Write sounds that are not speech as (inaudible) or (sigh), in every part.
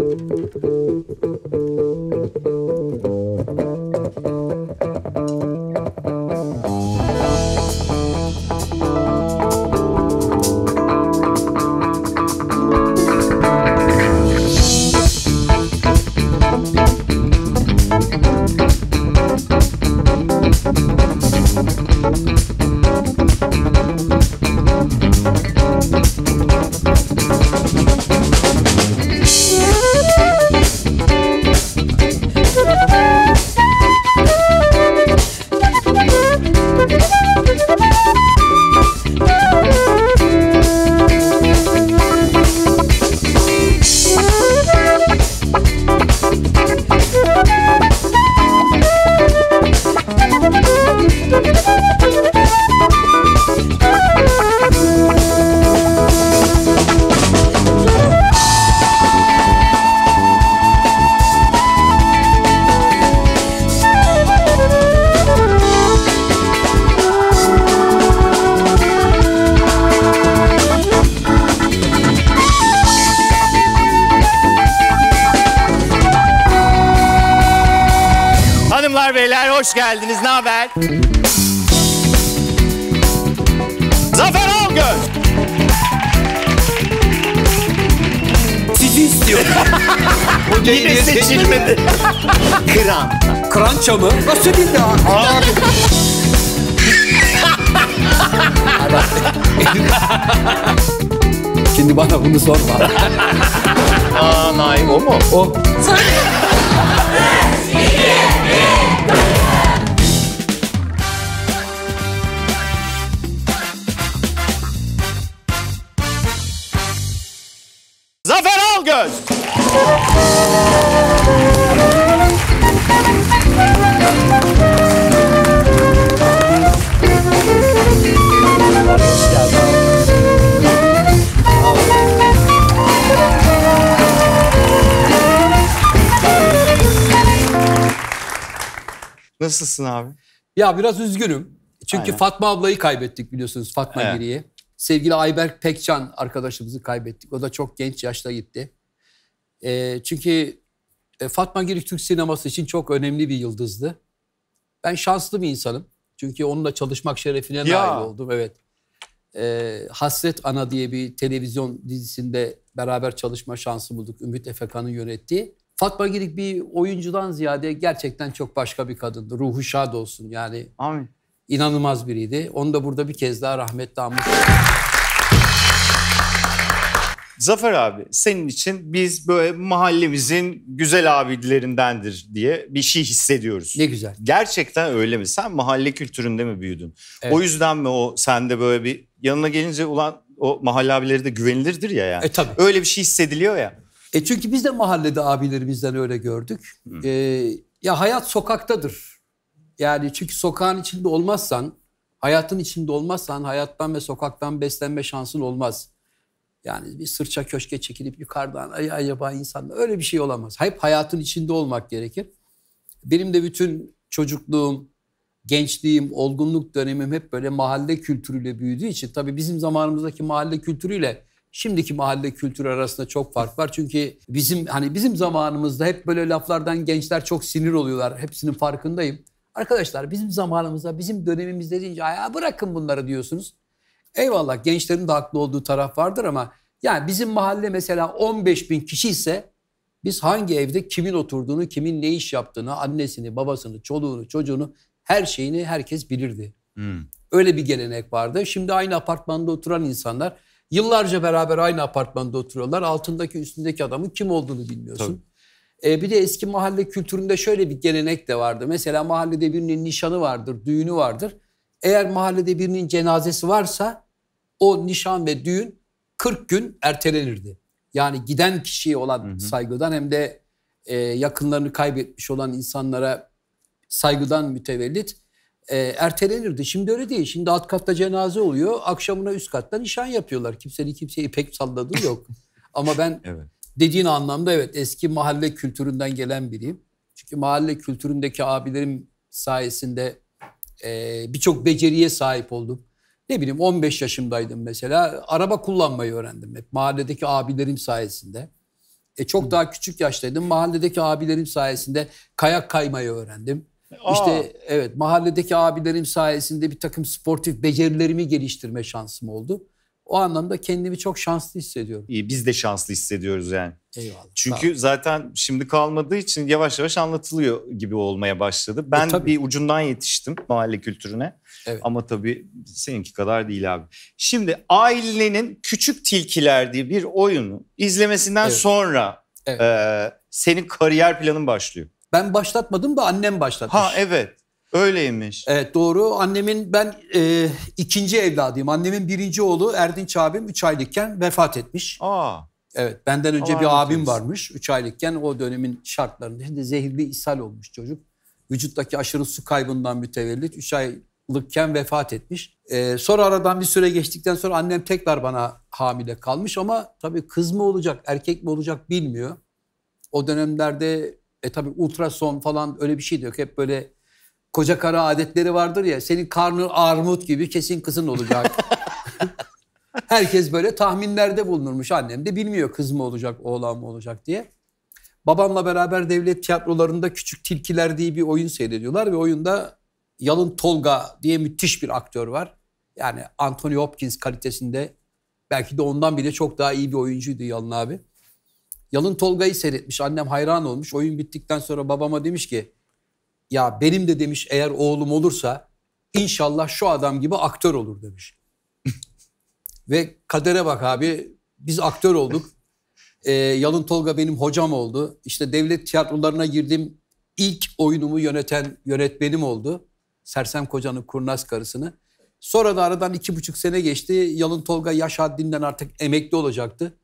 Hanımlar Ya biraz üzgünüm. Çünkü Aynen. Fatma ablayı kaybettik biliyorsunuz Fatma Evet. Giri'yi. Sevgili Ayberk Pekcan arkadaşımızı kaybettik. O da çok genç yaşta gitti. Ee, çünkü e, Fatma Giri Türk sineması için çok önemli bir yıldızdı. Ben şanslı bir insanım. Çünkü onunla çalışmak şerefine Ya. nail oldum. Evet. Ee, Hasret Ana diye bir televizyon dizisinde beraber çalışma şansı bulduk. Ümit Efekan'ın yönettiği. Fatma Girik bir oyuncudan ziyade gerçekten çok başka bir kadındı. Ruhu şad olsun yani Amin. inanılmaz biriydi. Onu da burada bir kez daha rahmetle anmış. Zafer abi senin için biz böyle mahallemizin güzel abilerindendir diye bir şey hissediyoruz. Ne güzel. Gerçekten öyle mi? Sen mahalle kültüründe mi büyüdün? Evet. O yüzden mi o sende böyle bir yanına gelince ulan o mahalle abileri de güvenilirdir ya yani. E tabii. Öyle bir şey hissediliyor ya. E çünkü biz de mahallede abilerimizden öyle gördük. E, ya hayat sokaktadır. Yani çünkü sokağın içinde olmazsan, hayatın içinde olmazsan hayattan ve sokaktan beslenme şansın olmaz. Yani bir sırça köşke çekilip yukarıdan ay acaba insan öyle bir şey olamaz. Hep hayatın içinde olmak gerekir. Benim de bütün çocukluğum, gençliğim, olgunluk dönemim hep böyle mahalle kültürüyle büyüdüğü için tabii bizim zamanımızdaki mahalle kültürüyle şimdiki mahalle kültürü arasında çok fark var. Çünkü bizim hani bizim zamanımızda hep böyle laflardan gençler çok sinir oluyorlar. Hepsinin farkındayım. Arkadaşlar bizim zamanımızda, bizim dönemimizde deyince ya bırakın bunları diyorsunuz. Eyvallah gençlerin de haklı olduğu taraf vardır ama yani bizim mahalle mesela 15 bin kişi ise biz hangi evde kimin oturduğunu, kimin ne iş yaptığını, annesini, babasını, çoluğunu, çocuğunu her şeyini herkes bilirdi. Öyle bir gelenek vardı. Şimdi aynı apartmanda oturan insanlar yıllarca beraber aynı apartmanda oturuyorlar. Altındaki üstündeki adamın kim olduğunu bilmiyorsun. E, bir de eski mahalle kültüründe şöyle bir gelenek de vardı. Mesela mahallede birinin nişanı vardır, düğünü vardır. Eğer mahallede birinin cenazesi varsa o nişan ve düğün 40 gün ertelenirdi. Yani giden kişiye olan saygıdan hem de e, yakınlarını kaybetmiş olan insanlara saygıdan mütevellit e, ertelenirdi. Şimdi öyle değil. Şimdi alt katta cenaze oluyor. Akşamına üst katta nişan yapıyorlar. Kimsenin kimseye ipek salladığı yok. (laughs) Ama ben Evet. dediğin anlamda evet eski mahalle kültüründen gelen biriyim. Çünkü mahalle kültüründeki abilerim sayesinde e, birçok beceriye sahip oldum. Ne bileyim 15 yaşımdaydım mesela. Araba kullanmayı öğrendim hep mahalledeki abilerim sayesinde. E, çok daha küçük yaştaydım. Mahalledeki abilerim sayesinde kayak kaymayı öğrendim. Aa. İşte evet mahalledeki abilerim sayesinde bir takım sportif becerilerimi geliştirme şansım oldu. O anlamda kendimi çok şanslı hissediyorum. İyi biz de şanslı hissediyoruz yani. Eyvallah. Çünkü zaten şimdi kalmadığı için yavaş yavaş anlatılıyor gibi olmaya başladı. Ben E, tabii. bir ucundan yetiştim mahalle kültürüne. Evet. Ama tabii seninki kadar değil abi. Şimdi ailenin Küçük Tilkiler diye bir oyunu izlemesinden Evet. sonra Evet. e, senin kariyer planın başlıyor. Ben başlatmadım da annem başlatmış. Ha evet öyleymiş. Evet doğru. Annemin ben e, ikinci evladıyım. Annemin birinci oğlu Erdinç abim 3 aylıkken vefat etmiş. Aa Evet benden önce Allah bir abim eylesin. varmış. 3 aylıkken o dönemin şartlarında şimdi zehirli ishal olmuş çocuk. Vücuttaki aşırı su kaybından mütevellit 3 aylıkken vefat etmiş. Ee, sonra aradan bir süre geçtikten sonra annem tekrar bana hamile kalmış ama tabii kız mı olacak erkek mi olacak bilmiyor. O dönemlerde e tabii ultrason falan öyle bir şey de yok. Hep böyle koca kara adetleri vardır ya senin karnın armut gibi kesin kızın olacak. (laughs) Herkes böyle tahminlerde bulunurmuş. Annem de bilmiyor kız mı olacak, oğlan mı olacak diye. Babamla beraber devlet tiyatrolarında Küçük Tilkiler diye bir oyun seyrediyorlar ve oyunda Yalın Tolga diye müthiş bir aktör var. Yani Anthony Hopkins kalitesinde belki de ondan bile çok daha iyi bir oyuncuydu Yalın abi. Yalın Tolga'yı seyretmiş. Annem hayran olmuş. Oyun bittikten sonra babama demiş ki ya benim de demiş eğer oğlum olursa inşallah şu adam gibi aktör olur demiş. (laughs) Ve kadere bak abi biz aktör olduk. (laughs) Ee, Yalın Tolga benim hocam oldu. İşte devlet tiyatrolarına girdim. İlk oyunumu yöneten yönetmenim oldu. Sersem Koca'nın kurnaz karısını. Sonra da aradan iki buçuk sene geçti. Yalın Tolga yaş haddinden artık emekli olacaktı.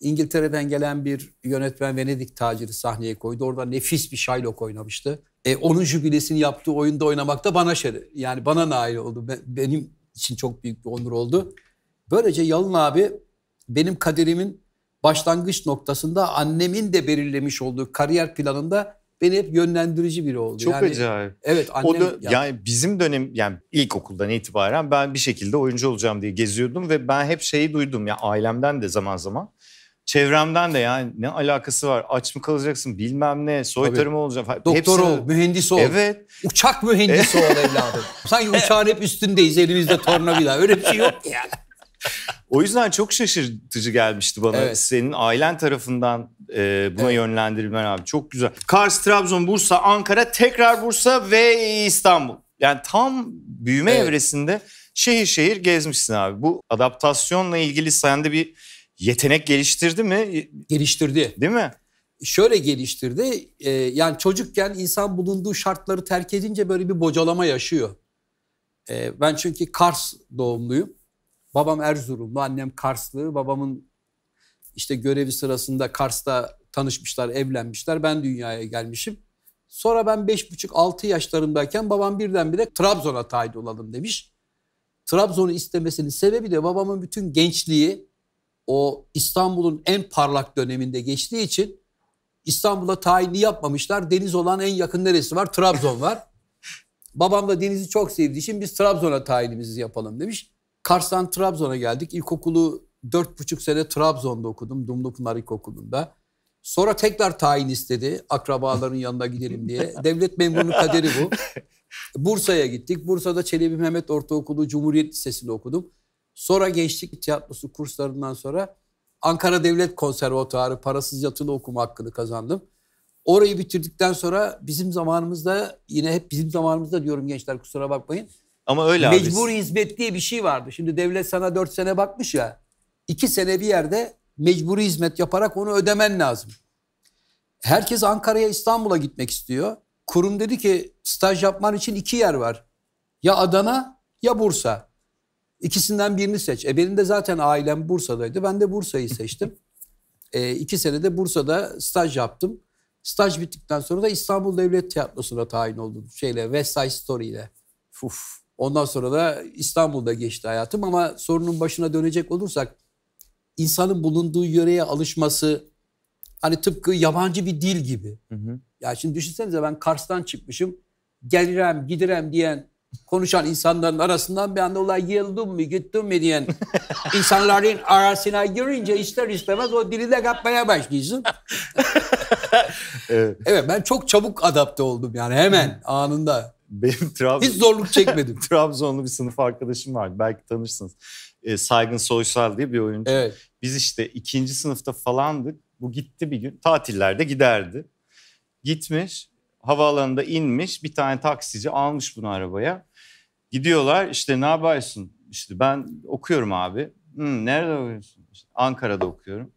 İngiltere'den gelen bir yönetmen Venedik taciri sahneye koydu. Orada nefis bir Shylock oynamıştı. E, onun jübilesini yaptığı oyunda oynamak da bana şeref. Yani bana nail oldu. Be- Benim için çok büyük bir onur oldu. Böylece Yalın abi benim kaderimin başlangıç noktasında annemin de belirlemiş olduğu kariyer planında beni hep yönlendirici biri oldu. çok yani, acayip. Evet annem O da, ya- yani bizim dönem yani ilkokuldan itibaren ben bir şekilde oyuncu olacağım diye geziyordum ve ben hep şeyi duydum ya ailemden de zaman zaman çevremden de yani ne alakası var aç mı kalacaksın bilmem ne soytarı mı falan. doktor Hepsini- ol, mühendis ol. Evet Uçak mühendisi ol evladım. Sanki uçağın hep üstündeyiz elimizde tornavida. Öyle bir şey yok yani. (laughs) o yüzden çok şaşırtıcı gelmişti bana Evet. senin ailen tarafından e, buna Evet. yönlendirilmen abi çok güzel. Kars, Trabzon, Bursa, Ankara, tekrar Bursa ve İstanbul. Yani tam büyüme Evet. evresinde şehir şehir gezmişsin abi. Bu adaptasyonla ilgili sende bir yetenek geliştirdi mi? Geliştirdi. Değil mi? Şöyle geliştirdi. e, yani çocukken insan bulunduğu şartları terk edince böyle bir bocalama yaşıyor. E, ben çünkü Kars doğumluyum. Babam Erzurumlu, annem Karslı. Babamın işte görevi sırasında Kars'ta tanışmışlar, evlenmişler. Ben dünyaya gelmişim. Sonra ben 5,5-6 yaşlarındayken babam birdenbire Trabzon'a tayin olalım demiş. Trabzon'u istemesinin sebebi de babamın bütün gençliği o İstanbul'un en parlak döneminde geçtiği için İstanbul'a tayinli yapmamışlar. Deniz olan en yakın neresi var? Trabzon var. (laughs) Babam da denizi çok sevdiği için biz Trabzon'a tayinimizi yapalım demiş. Kars'tan Trabzon'a geldik. İlkokulu dört buçuk sene Trabzon'da okudum. Dumlupınar İlkokulu'nda. Sonra tekrar tayin istedi. Akrabaların yanına gidelim diye. (laughs) Devlet memurunun kaderi bu. Bursa'ya gittik. Bursa'da Çelebi Mehmet Ortaokulu Cumhuriyet Lisesi'nde okudum. Sonra gençlik tiyatrosu kurslarından sonra Ankara Devlet Konservatuarı parasız yatılı okuma hakkını kazandım. Orayı bitirdikten sonra bizim zamanımızda yine hep bizim zamanımızda diyorum gençler kusura bakmayın. Ama öyle abi. Mecburi hizmet diye bir şey vardı. Şimdi devlet sana 4 sene bakmış ya. 2 sene bir yerde mecburi hizmet yaparak onu ödemen lazım. Herkes Ankara'ya İstanbul'a gitmek istiyor. Kurum dedi ki staj yapman için iki yer var. Ya Adana ya Bursa. İkisinden birini seç. E benim de zaten ailem Bursa'daydı. Ben de Bursa'yı seçtim. (laughs) e, iki sene de Bursa'da staj yaptım. Staj bittikten sonra da İstanbul Devlet Tiyatrosu'na tayin oldum. Şeyle West Side Story ile. Uf. Ondan sonra da İstanbul'da geçti hayatım ama sorunun başına dönecek olursak insanın bulunduğu yöreye alışması hani tıpkı yabancı bir dil gibi. Hı hı. Ya şimdi düşünsenize ben Kars'tan çıkmışım. Gelirem, gidirem diyen konuşan insanların arasından bir anda olay yıldım mı gittim mi diyen (laughs) insanların arasına girince ister istemez o dili de kapmaya başlıyorsun. (laughs) evet. evet ben çok çabuk adapte oldum yani hemen (laughs) anında. Benim Trabzon... Hiç zorluk çekmedim. Trabzonlu bir sınıf arkadaşım vardı. Belki tanırsınız. E, Saygın Soysal diye bir oyuncu. Evet. Biz işte ikinci sınıfta falandık. Bu gitti bir gün. Tatillerde giderdi. Gitmiş. Havaalanında inmiş. Bir tane taksici almış bunu arabaya. Gidiyorlar işte ne yapıyorsun? İşte ben okuyorum abi. Hmm, nerede okuyorsun? İşte Ankara'da okuyorum.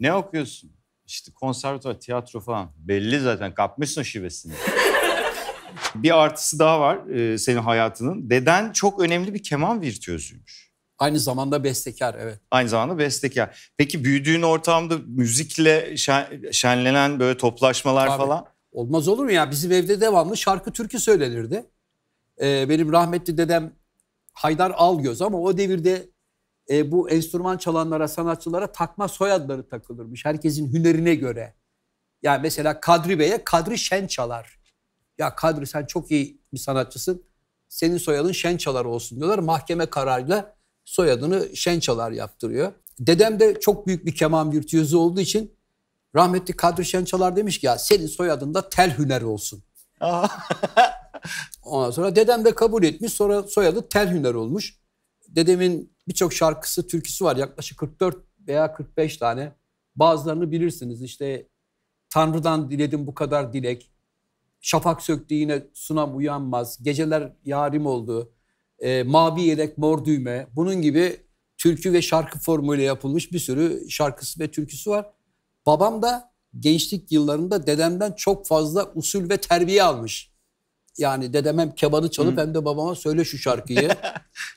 Ne okuyorsun? İşte konservatuvar, tiyatro falan. Belli zaten kapmışsın şivesini. (laughs) bir artısı daha var e, senin hayatının. Deden çok önemli bir keman virtüözüymüş. Aynı zamanda bestekar evet. Aynı zamanda bestekar. Peki büyüdüğün ortamda müzikle şen, şenlenen böyle toplaşmalar Tabii. falan? Olmaz olur mu ya? Bizim evde devamlı şarkı türkü söylenirdi. Ee, benim rahmetli dedem Haydar Algöz ama o devirde e, bu enstrüman çalanlara, sanatçılara takma soyadları takılırmış. Herkesin hünerine göre. Yani mesela Kadri Bey'e Kadri Şen çalar. Ya Kadri sen çok iyi bir sanatçısın. Senin soyadın Şen çalar olsun diyorlar. Mahkeme kararıyla soyadını Şen çalar yaptırıyor. Dedem de çok büyük bir keman virtüözü olduğu için rahmetli Kadri Şen çalar demiş ki ya senin soyadında tel hüner olsun. (laughs) Ondan sonra dedem de kabul etmiş. Sonra soyadı Tel Hüner olmuş. Dedemin birçok şarkısı, türküsü var. Yaklaşık 44 veya 45 tane. Bazılarını bilirsiniz. İşte Tanrı'dan diledim bu kadar dilek. Şafak söktü yine sunam uyanmaz. Geceler yarim oldu. E, mavi yelek mor düğme. Bunun gibi türkü ve şarkı formuyla yapılmış bir sürü şarkısı ve türküsü var. Babam da gençlik yıllarında dedemden çok fazla usul ve terbiye almış. Yani dedem hem kebanı çalıp Hı. hem de babama söyle şu şarkıyı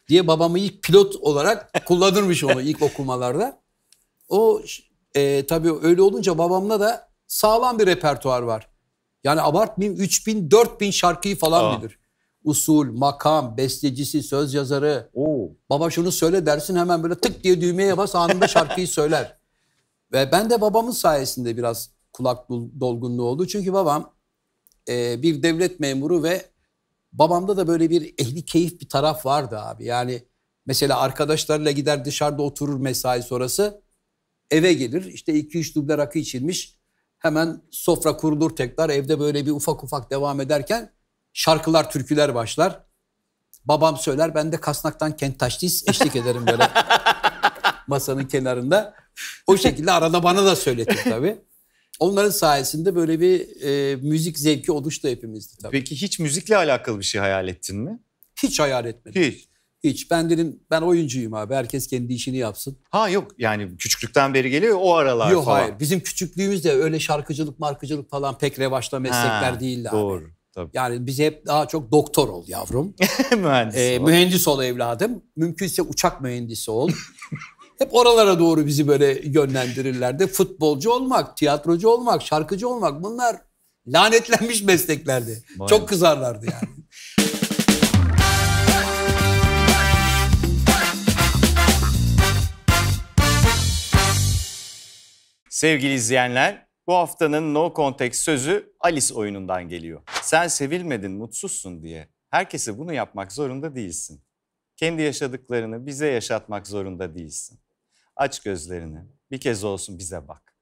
diye babamı ilk pilot olarak kullanırmış onu ilk okumalarda. O e, tabii öyle olunca babamla da sağlam bir repertuar var. Yani abartmayayım 3000 4000 şarkıyı falan Aa. bilir. Usul, makam, bestecisi, söz yazarı. Oo. Baba şunu söyle dersin hemen böyle tık diye düğmeye bas anında şarkıyı söyler. Ve ben de babamın sayesinde biraz kulak dolgunluğu oldu. Çünkü babam e, bir devlet memuru ve babamda da böyle bir ehli keyif bir taraf vardı abi. Yani mesela arkadaşlarıyla gider dışarıda oturur mesai sonrası eve gelir işte 2-3 duble rakı içilmiş hemen sofra kurulur tekrar evde böyle bir ufak ufak devam ederken şarkılar türküler başlar. Babam söyler ben de kasnaktan kent taştiz eşlik ederim böyle (laughs) masanın kenarında. O şekilde arada bana da söyletir (laughs) tabii. Onların sayesinde böyle bir e, müzik zevki oluştu hepimizde tabii. Peki hiç müzikle alakalı bir şey hayal ettin mi? Hiç hayal etmedim. Hiç. Hiç. Ben dedim ben oyuncuyum abi. Herkes kendi işini yapsın. Ha yok yani küçüklükten beri geliyor o aralar yok, falan. Yok hayır. Bizim küçüklüğümüzde öyle şarkıcılık markıcılık falan pek revaçta meslekler ha, değildi doğru. abi. Doğru. Tabii. Yani biz hep daha çok doktor ol yavrum. (laughs) mühendis ee, ol. Mühendis ol evladım. Mümkünse uçak mühendisi ol. (laughs) Hep oralara doğru bizi böyle yönlendirirlerdi. Futbolcu olmak, tiyatrocu olmak, şarkıcı olmak bunlar lanetlenmiş mesleklerdi. Vay Çok kızarlardı yani. (laughs) Sevgili izleyenler, bu haftanın No Context sözü Alice oyunundan geliyor. Sen sevilmedin, mutsuzsun diye. Herkese bunu yapmak zorunda değilsin. Kendi yaşadıklarını bize yaşatmak zorunda değilsin. Aç gözlerini. Bir kez olsun bize bak.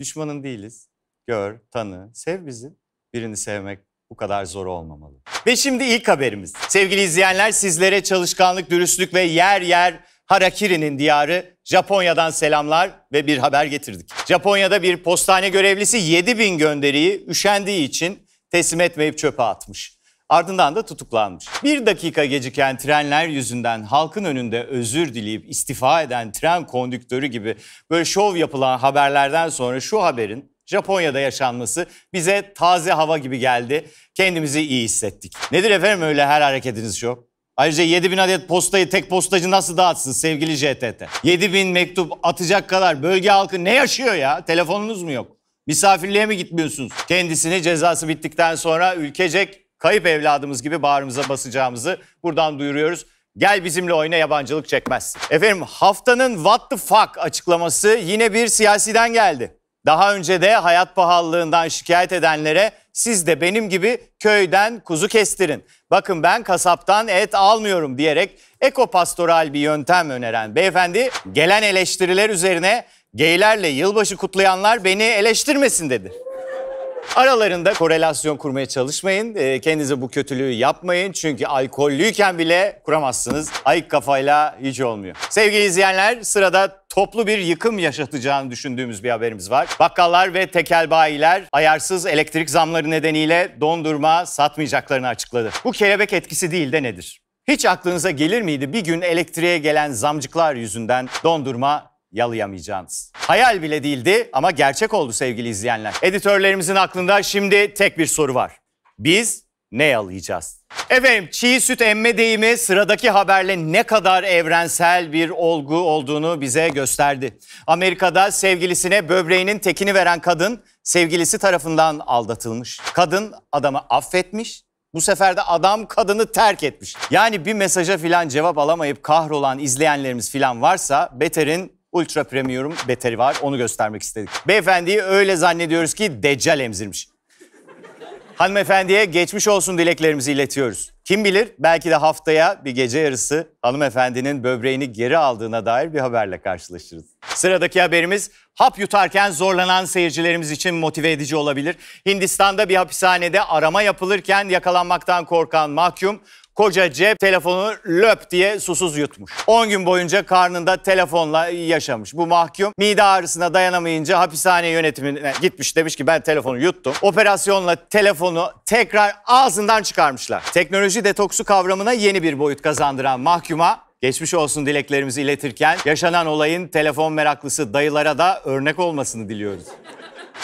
Düşmanın değiliz. Gör, tanı, sev bizi. Birini sevmek bu kadar zor olmamalı. Ve şimdi ilk haberimiz. Sevgili izleyenler sizlere çalışkanlık, dürüstlük ve yer yer Harakiri'nin diyarı Japonya'dan selamlar ve bir haber getirdik. Japonya'da bir postane görevlisi 7000 gönderiyi üşendiği için teslim etmeyip çöpe atmış. Ardından da tutuklanmış. Bir dakika geciken trenler yüzünden halkın önünde özür dileyip istifa eden tren kondüktörü gibi böyle şov yapılan haberlerden sonra şu haberin Japonya'da yaşanması bize taze hava gibi geldi. Kendimizi iyi hissettik. Nedir efendim öyle her hareketiniz şov? Ayrıca 7000 adet postayı tek postacı nasıl dağıtsın sevgili JTT? 7000 mektup atacak kadar bölge halkı ne yaşıyor ya? Telefonunuz mu yok? Misafirliğe mi gitmiyorsunuz? Kendisini cezası bittikten sonra ülkecek kayıp evladımız gibi bağrımıza basacağımızı buradan duyuruyoruz. Gel bizimle oyna yabancılık çekmez. Efendim haftanın what the fuck açıklaması yine bir siyasiden geldi. Daha önce de hayat pahalılığından şikayet edenlere siz de benim gibi köyden kuzu kestirin. Bakın ben kasaptan et almıyorum diyerek ekopastoral bir yöntem öneren beyefendi gelen eleştiriler üzerine geylerle yılbaşı kutlayanlar beni eleştirmesin dedi. Aralarında korelasyon kurmaya çalışmayın. E, kendinize bu kötülüğü yapmayın. Çünkü alkollüyken bile kuramazsınız. Ayık kafayla hiç olmuyor. Sevgili izleyenler sırada toplu bir yıkım yaşatacağını düşündüğümüz bir haberimiz var. Bakkallar ve tekel bayiler ayarsız elektrik zamları nedeniyle dondurma satmayacaklarını açıkladı. Bu kelebek etkisi değil de nedir? Hiç aklınıza gelir miydi bir gün elektriğe gelen zamcıklar yüzünden dondurma yalayamayacağınız. Hayal bile değildi ama gerçek oldu sevgili izleyenler. Editörlerimizin aklında şimdi tek bir soru var. Biz ne yalayacağız? Efendim çiğ süt emme deyimi sıradaki haberle ne kadar evrensel bir olgu olduğunu bize gösterdi. Amerika'da sevgilisine böbreğinin tekini veren kadın sevgilisi tarafından aldatılmış. Kadın adamı affetmiş bu sefer de adam kadını terk etmiş. Yani bir mesaja filan cevap alamayıp kahrolan izleyenlerimiz filan varsa Beter'in Ultra Premium beteri var. Onu göstermek istedik. Beyefendiyi öyle zannediyoruz ki Deccal emzirmiş. Hanımefendiye geçmiş olsun dileklerimizi iletiyoruz. Kim bilir belki de haftaya bir gece yarısı hanımefendinin böbreğini geri aldığına dair bir haberle karşılaşırız. Sıradaki haberimiz hap yutarken zorlanan seyircilerimiz için motive edici olabilir. Hindistan'da bir hapishanede arama yapılırken yakalanmaktan korkan mahkum koca cep telefonu löp diye susuz yutmuş. 10 gün boyunca karnında telefonla yaşamış. Bu mahkum mide ağrısına dayanamayınca hapishane yönetimine gitmiş demiş ki ben telefonu yuttum. Operasyonla telefonu tekrar ağzından çıkarmışlar. Teknoloji detoksu kavramına yeni bir boyut kazandıran mahkuma geçmiş olsun dileklerimizi iletirken yaşanan olayın telefon meraklısı dayılara da örnek olmasını diliyoruz.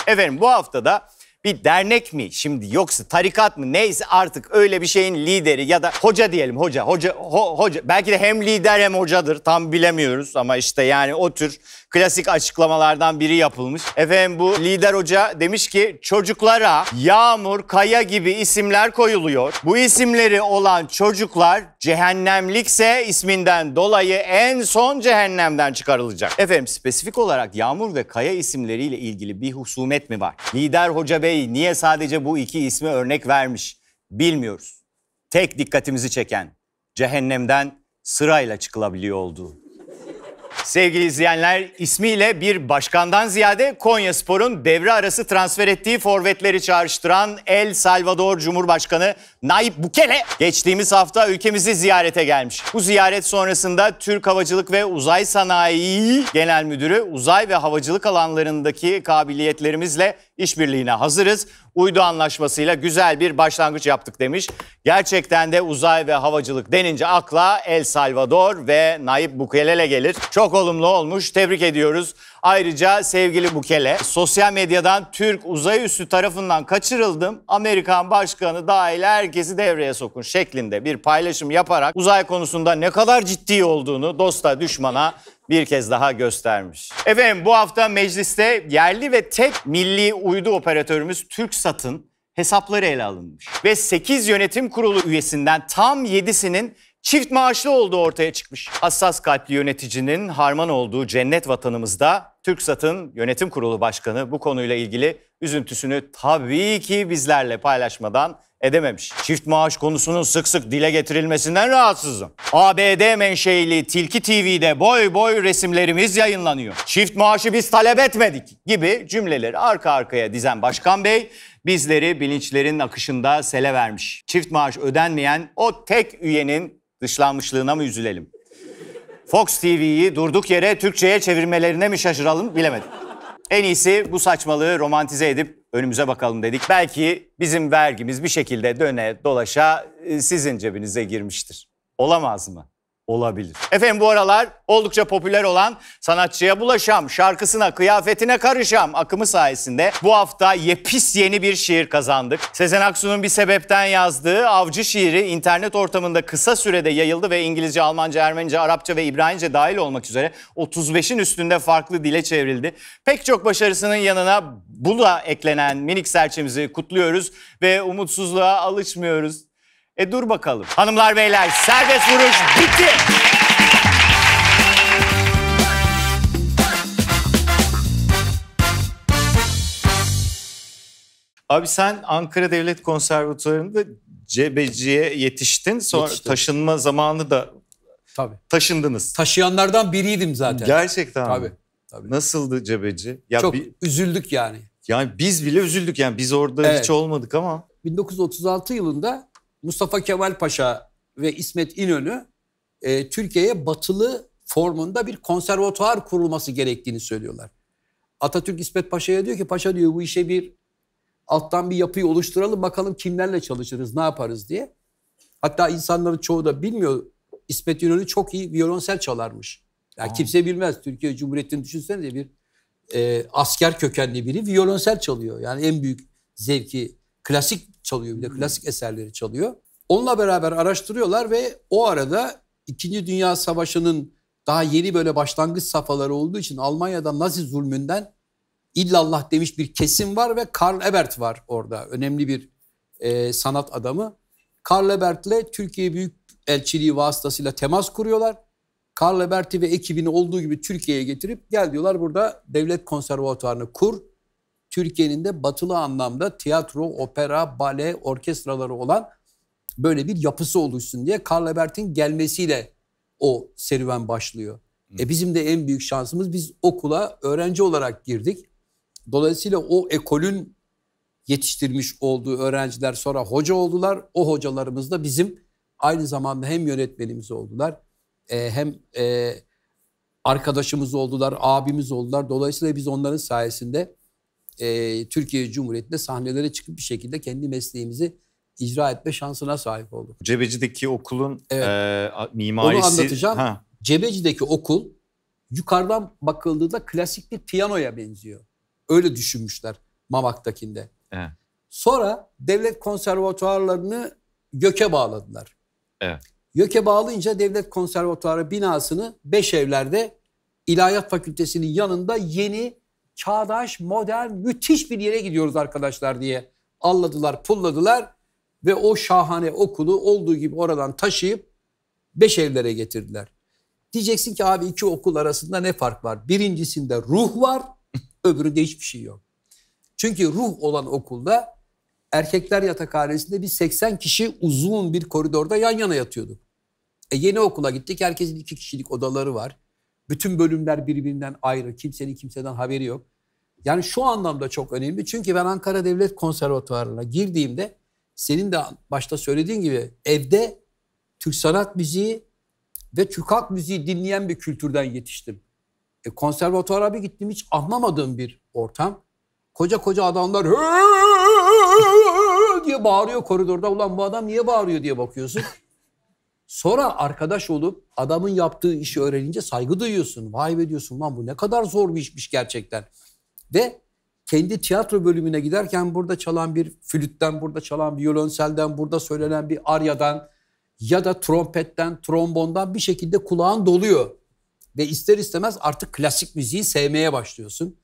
Efendim bu haftada bir dernek mi? Şimdi yoksa tarikat mı? Neyse artık öyle bir şeyin lideri ya da hoca diyelim hoca hoca ho, hoca. Belki de hem lider hem hocadır tam bilemiyoruz ama işte yani o tür klasik açıklamalardan biri yapılmış. Efendim bu lider hoca demiş ki çocuklara Yağmur, Kaya gibi isimler koyuluyor. Bu isimleri olan çocuklar cehennemlikse isminden dolayı en son cehennemden çıkarılacak. Efendim spesifik olarak Yağmur ve Kaya isimleriyle ilgili bir husumet mi var? Lider hoca bey niye sadece bu iki ismi örnek vermiş bilmiyoruz. Tek dikkatimizi çeken cehennemden sırayla çıkılabiliyor olduğu. Sevgili izleyenler ismiyle bir başkandan ziyade Konya Spor'un devre arası transfer ettiği forvetleri çağrıştıran El Salvador Cumhurbaşkanı Nayib Bukele geçtiğimiz hafta ülkemizi ziyarete gelmiş. Bu ziyaret sonrasında Türk Havacılık ve Uzay Sanayi Genel Müdürü uzay ve havacılık alanlarındaki kabiliyetlerimizle işbirliğine hazırız uydu anlaşmasıyla güzel bir başlangıç yaptık demiş. Gerçekten de uzay ve havacılık denince akla El Salvador ve Nayib Bukele gelir. Çok olumlu olmuş. Tebrik ediyoruz. Ayrıca sevgili Bukele, sosyal medyadan Türk uzay üssü tarafından kaçırıldım. Amerikan başkanı dahil herkesi devreye sokun şeklinde bir paylaşım yaparak uzay konusunda ne kadar ciddi olduğunu dosta düşmana bir kez daha göstermiş. Efendim bu hafta mecliste yerli ve tek milli uydu operatörümüz TürkSat'ın hesapları ele alınmış. Ve 8 yönetim kurulu üyesinden tam 7'sinin çift maaşlı olduğu ortaya çıkmış. Hassas kalpli yöneticinin harman olduğu cennet vatanımızda TürkSat'ın yönetim kurulu başkanı bu konuyla ilgili üzüntüsünü tabii ki bizlerle paylaşmadan edememiş. Çift maaş konusunun sık sık dile getirilmesinden rahatsızım. ABD menşeili Tilki TV'de boy boy resimlerimiz yayınlanıyor. Çift maaşı biz talep etmedik gibi cümleleri arka arkaya dizen Başkan Bey bizleri bilinçlerin akışında sele vermiş. Çift maaş ödenmeyen o tek üyenin dışlanmışlığına mı üzülelim? Fox TV'yi durduk yere Türkçe'ye çevirmelerine mi şaşıralım bilemedim. En iyisi bu saçmalığı romantize edip önümüze bakalım dedik. Belki bizim vergimiz bir şekilde döne dolaşa e, sizin cebinize girmiştir. Olamaz mı? Olabilir. Efendim bu aralar oldukça popüler olan sanatçıya bulaşam, şarkısına, kıyafetine karışam akımı sayesinde bu hafta yepis yeni bir şiir kazandık. Sezen Aksu'nun bir sebepten yazdığı Avcı şiiri internet ortamında kısa sürede yayıldı ve İngilizce, Almanca, Ermenice, Arapça ve İbranice dahil olmak üzere 35'in üstünde farklı dile çevrildi. Pek çok başarısının yanına bu da eklenen minik serçemizi kutluyoruz ve umutsuzluğa alışmıyoruz. E dur bakalım. Hanımlar beyler serbest vuruş bitti. Abi sen Ankara Devlet Konservatuvarı'nda cebeciye yetiştin. Sonra Yetiştim. taşınma zamanı da Tabii. taşındınız. Taşıyanlardan biriydim zaten. Gerçekten. Tabii. tabii. Nasıldı cebeci? Ya Çok bi- üzüldük yani. yani biz bile üzüldük yani biz orada Evet. hiç olmadık ama 1936 yılında Mustafa Kemal Paşa ve İsmet İnönü e, Türkiye'ye batılı formunda bir konservatuvar kurulması gerektiğini söylüyorlar. Atatürk İsmet Paşa'ya diyor ki paşa diyor bu işe bir alttan bir yapıyı oluşturalım bakalım kimlerle çalışırız ne yaparız diye. Hatta insanların çoğu da bilmiyor İsmet İnönü çok iyi violonsel çalarmış. Yani Aa. kimse bilmez. Türkiye Cumhuriyeti'ni düşünsenize bir e, asker kökenli biri violonsel çalıyor. Yani en büyük zevki klasik çalıyor bir de klasik eserleri çalıyor. Onunla beraber araştırıyorlar ve o arada İkinci Dünya Savaşı'nın daha yeni böyle başlangıç safhaları olduğu için Almanya'da Nazi zulmünden illallah demiş bir kesim var ve Karl Ebert var orada. Önemli bir e, sanat adamı. Karl Ebert'le Türkiye Büyük Elçiliği vasıtasıyla temas kuruyorlar. Karl Ebert'i ve ekibini olduğu gibi Türkiye'ye getirip gel diyorlar burada devlet konservatuvarını kur. Türkiye'nin de batılı anlamda tiyatro, opera, bale, orkestraları olan böyle bir yapısı oluşsun diye Karl Ebert'in gelmesiyle o serüven başlıyor. E bizim de en büyük şansımız biz okula öğrenci olarak girdik. Dolayısıyla o ekolün yetiştirmiş olduğu öğrenciler sonra hoca oldular. O hocalarımız da bizim aynı zamanda hem yönetmenimiz oldular e, hem e, arkadaşımız oldular, abimiz oldular. Dolayısıyla biz onların sayesinde e, Türkiye Cumhuriyeti'nde sahnelere çıkıp bir şekilde kendi mesleğimizi icra etme şansına sahip olduk. Cebeci'deki okulun Evet. e, mimarisi... Onu anlatacağım. Ha, Cebeci'deki okul yukarıdan bakıldığında klasik bir piyanoya benziyor. Öyle düşünmüşler Mamak'takinde. Evet. Sonra devlet konservatuarlarını göke bağladılar. Evet. Göke bağlayınca devlet konservatuarı binasını Beşevler'de İlahiyat Fakültesi'nin yanında yeni, çağdaş, modern, müthiş bir yere gidiyoruz arkadaşlar diye alladılar, pulladılar ve o şahane okulu olduğu gibi oradan taşıyıp Beşevler'e getirdiler. Diyeceksin ki abi iki okul arasında ne fark var? Birincisinde ruh var, (laughs) öbüründe hiçbir şey yok. Çünkü ruh olan okulda erkekler yatakhanesinde bir 80 kişi uzun bir koridorda yan yana yatıyorduk. E yeni okula gittik. Herkesin iki kişilik odaları var. Bütün bölümler birbirinden ayrı. Kimsenin kimseden haberi yok. Yani şu anlamda çok önemli. Çünkü ben Ankara Devlet Konservatuvarı'na girdiğimde senin de başta söylediğin gibi evde Türk sanat müziği ve Türk halk müziği dinleyen bir kültürden yetiştim. E, konservatuvara bir gittim hiç anlamadığım bir ortam. Koca koca adamlar diye bağırıyor koridorda. Ulan bu adam niye bağırıyor diye bakıyorsun. Sonra arkadaş olup adamın yaptığı işi öğrenince saygı duyuyorsun. Vay be diyorsun lan bu ne kadar zor bir işmiş gerçekten. Ve kendi tiyatro bölümüne giderken burada çalan bir flütten, burada çalan bir violonselden, burada söylenen bir aryadan ya da trompetten, trombondan bir şekilde kulağın doluyor. Ve ister istemez artık klasik müziği sevmeye başlıyorsun.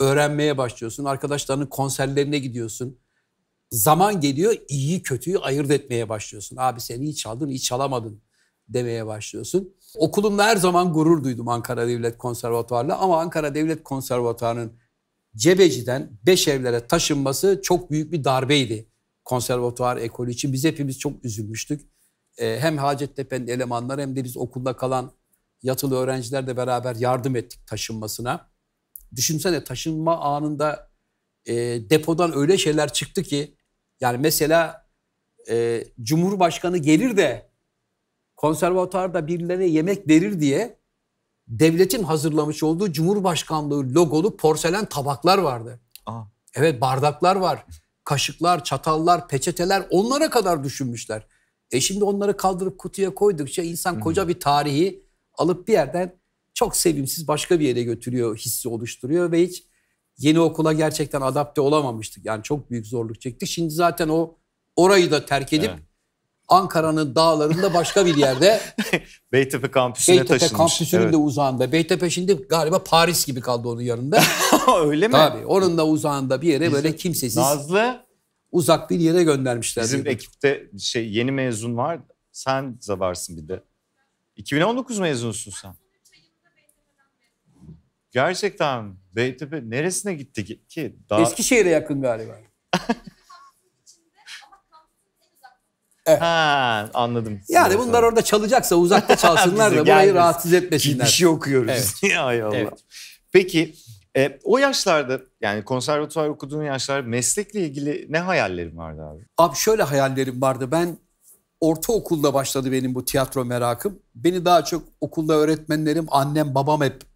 Öğrenmeye başlıyorsun. Arkadaşlarının konserlerine gidiyorsun. Zaman geliyor iyi kötüyü ayırt etmeye başlıyorsun. Abi sen iyi çaldın, iyi çalamadın demeye başlıyorsun. Okulumda her zaman gurur duydum Ankara Devlet Konservatuvarı'yla ama Ankara Devlet Konservatuvarı'nın Cebeci'den Beşevler'e taşınması çok büyük bir darbeydi konservatuvar ekolü için. Biz hepimiz çok üzülmüştük. Ee, hem Hacettepe'nin elemanları hem de biz okulda kalan yatılı öğrencilerle beraber yardım ettik taşınmasına. Düşünsene taşınma anında e, depodan öyle şeyler çıktı ki yani mesela e, Cumhurbaşkanı gelir de konservatuarda birilerine yemek verir diye devletin hazırlamış olduğu Cumhurbaşkanlığı logolu porselen tabaklar vardı. Aa. Evet bardaklar var. Kaşıklar, çatallar, peçeteler onlara kadar düşünmüşler. E şimdi onları kaldırıp kutuya koydukça insan koca bir tarihi alıp bir yerden çok sevimsiz başka bir yere götürüyor, hissi oluşturuyor ve hiç yeni okula gerçekten adapte olamamıştık. Yani çok büyük zorluk çektik. Şimdi zaten o orayı da terk edip Evet. Ankara'nın dağlarında başka bir yerde (laughs) Beytepe kampüsüne Beytepe taşınmış. kampüsünün Evet. de uzağında. Beytepe şimdi galiba Paris gibi kaldı onun yanında. (laughs) Öyle mi? Tabii onun da uzağında bir yere böyle Bizim kimsesiz Nazlı uzak bir yere göndermişler. bizim diyor. ekipte şey yeni mezun var. Sen de varsın bir de. 2019 mezunusun sen. Gerçekten? Beytepe neresine gitti ki? Daha Eskişehir'e yakın galiba. Ha anladım. Yani bunlar orada çalacaksa uzakta çalsınlar da burayı rahatsız etmesinler. Bir şey okuyoruz. Evet. (laughs) Ay Allah. Evet. Peki e, o yaşlarda yani konservatuvar okuduğun yaşlarda meslekle ilgili ne hayallerin vardı abi? Abi şöyle hayallerim vardı. Ben ortaokulda başladı benim bu tiyatro merakım. Beni daha çok okulda öğretmenlerim, annem, babam hep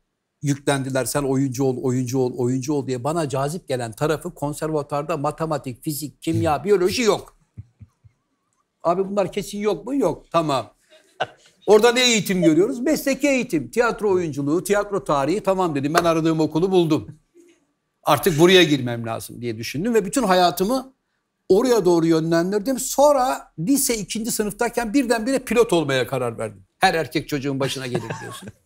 yüklendiler. Sen oyuncu ol, oyuncu ol, oyuncu ol diye. Bana cazip gelen tarafı konservatuarda matematik, fizik, kimya, biyoloji yok. (laughs) Abi bunlar kesin yok mu? Yok. Tamam. Orada ne eğitim görüyoruz? Mesleki eğitim. Tiyatro oyunculuğu, tiyatro tarihi. Tamam dedim ben aradığım okulu buldum. Artık buraya girmem lazım diye düşündüm ve bütün hayatımı oraya doğru yönlendirdim. Sonra lise ikinci sınıftayken birdenbire pilot olmaya karar verdim. Her erkek çocuğun başına gelir diyorsun. (laughs)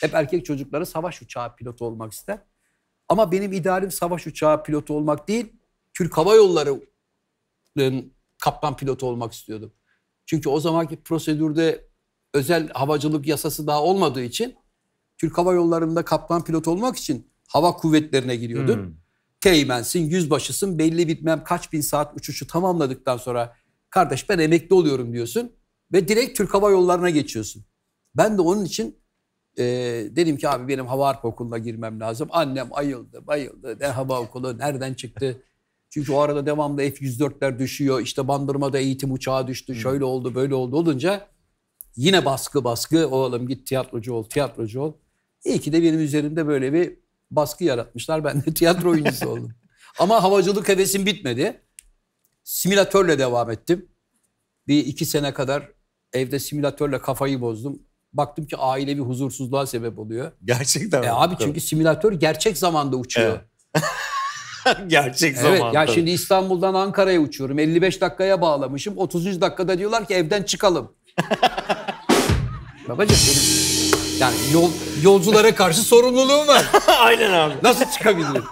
Hep erkek çocukları savaş uçağı pilotu olmak ister. Ama benim idealim savaş uçağı pilotu olmak değil, Türk Hava Yolları'nın kaptan pilotu olmak istiyordum. Çünkü o zamanki prosedürde özel havacılık yasası daha olmadığı için Türk Hava Yolları'nda kaptan pilot olmak için hava kuvvetlerine giriyordun. Hmm. Teğmensin, yüzbaşısın, belli bitmem kaç bin saat uçuşu tamamladıktan sonra kardeş ben emekli oluyorum diyorsun ve direkt Türk Hava Yolları'na geçiyorsun. Ben de onun için e, dedim ki abi benim hava harp okuluna girmem lazım. Annem ayıldı, bayıldı. Ne hava okulu, nereden çıktı? Çünkü o arada devamlı F-104'ler düşüyor. İşte Bandırma'da eğitim uçağı düştü. Şöyle oldu, böyle oldu olunca yine baskı baskı. Oğlum git tiyatrocu ol, tiyatrocu ol. İyi ki de benim üzerimde böyle bir baskı yaratmışlar. Ben de tiyatro oyuncusu (laughs) oldum. Ama havacılık hevesim bitmedi. Simülatörle devam ettim. Bir iki sene kadar evde simülatörle kafayı bozdum. Baktım ki ailevi huzursuzluğa sebep oluyor. Gerçekten E abi çünkü simülatör gerçek zamanda uçuyor. (laughs) gerçek Evet zamanda. ya şimdi İstanbul'dan Ankara'ya uçuyorum. 55 dakikaya bağlamışım. 33 dakikada diyorlar ki evden çıkalım. (laughs) Babacığım benim yani yol, yolculara karşı sorumluluğum var. (laughs) Aynen abi. Nasıl çıkabilirim?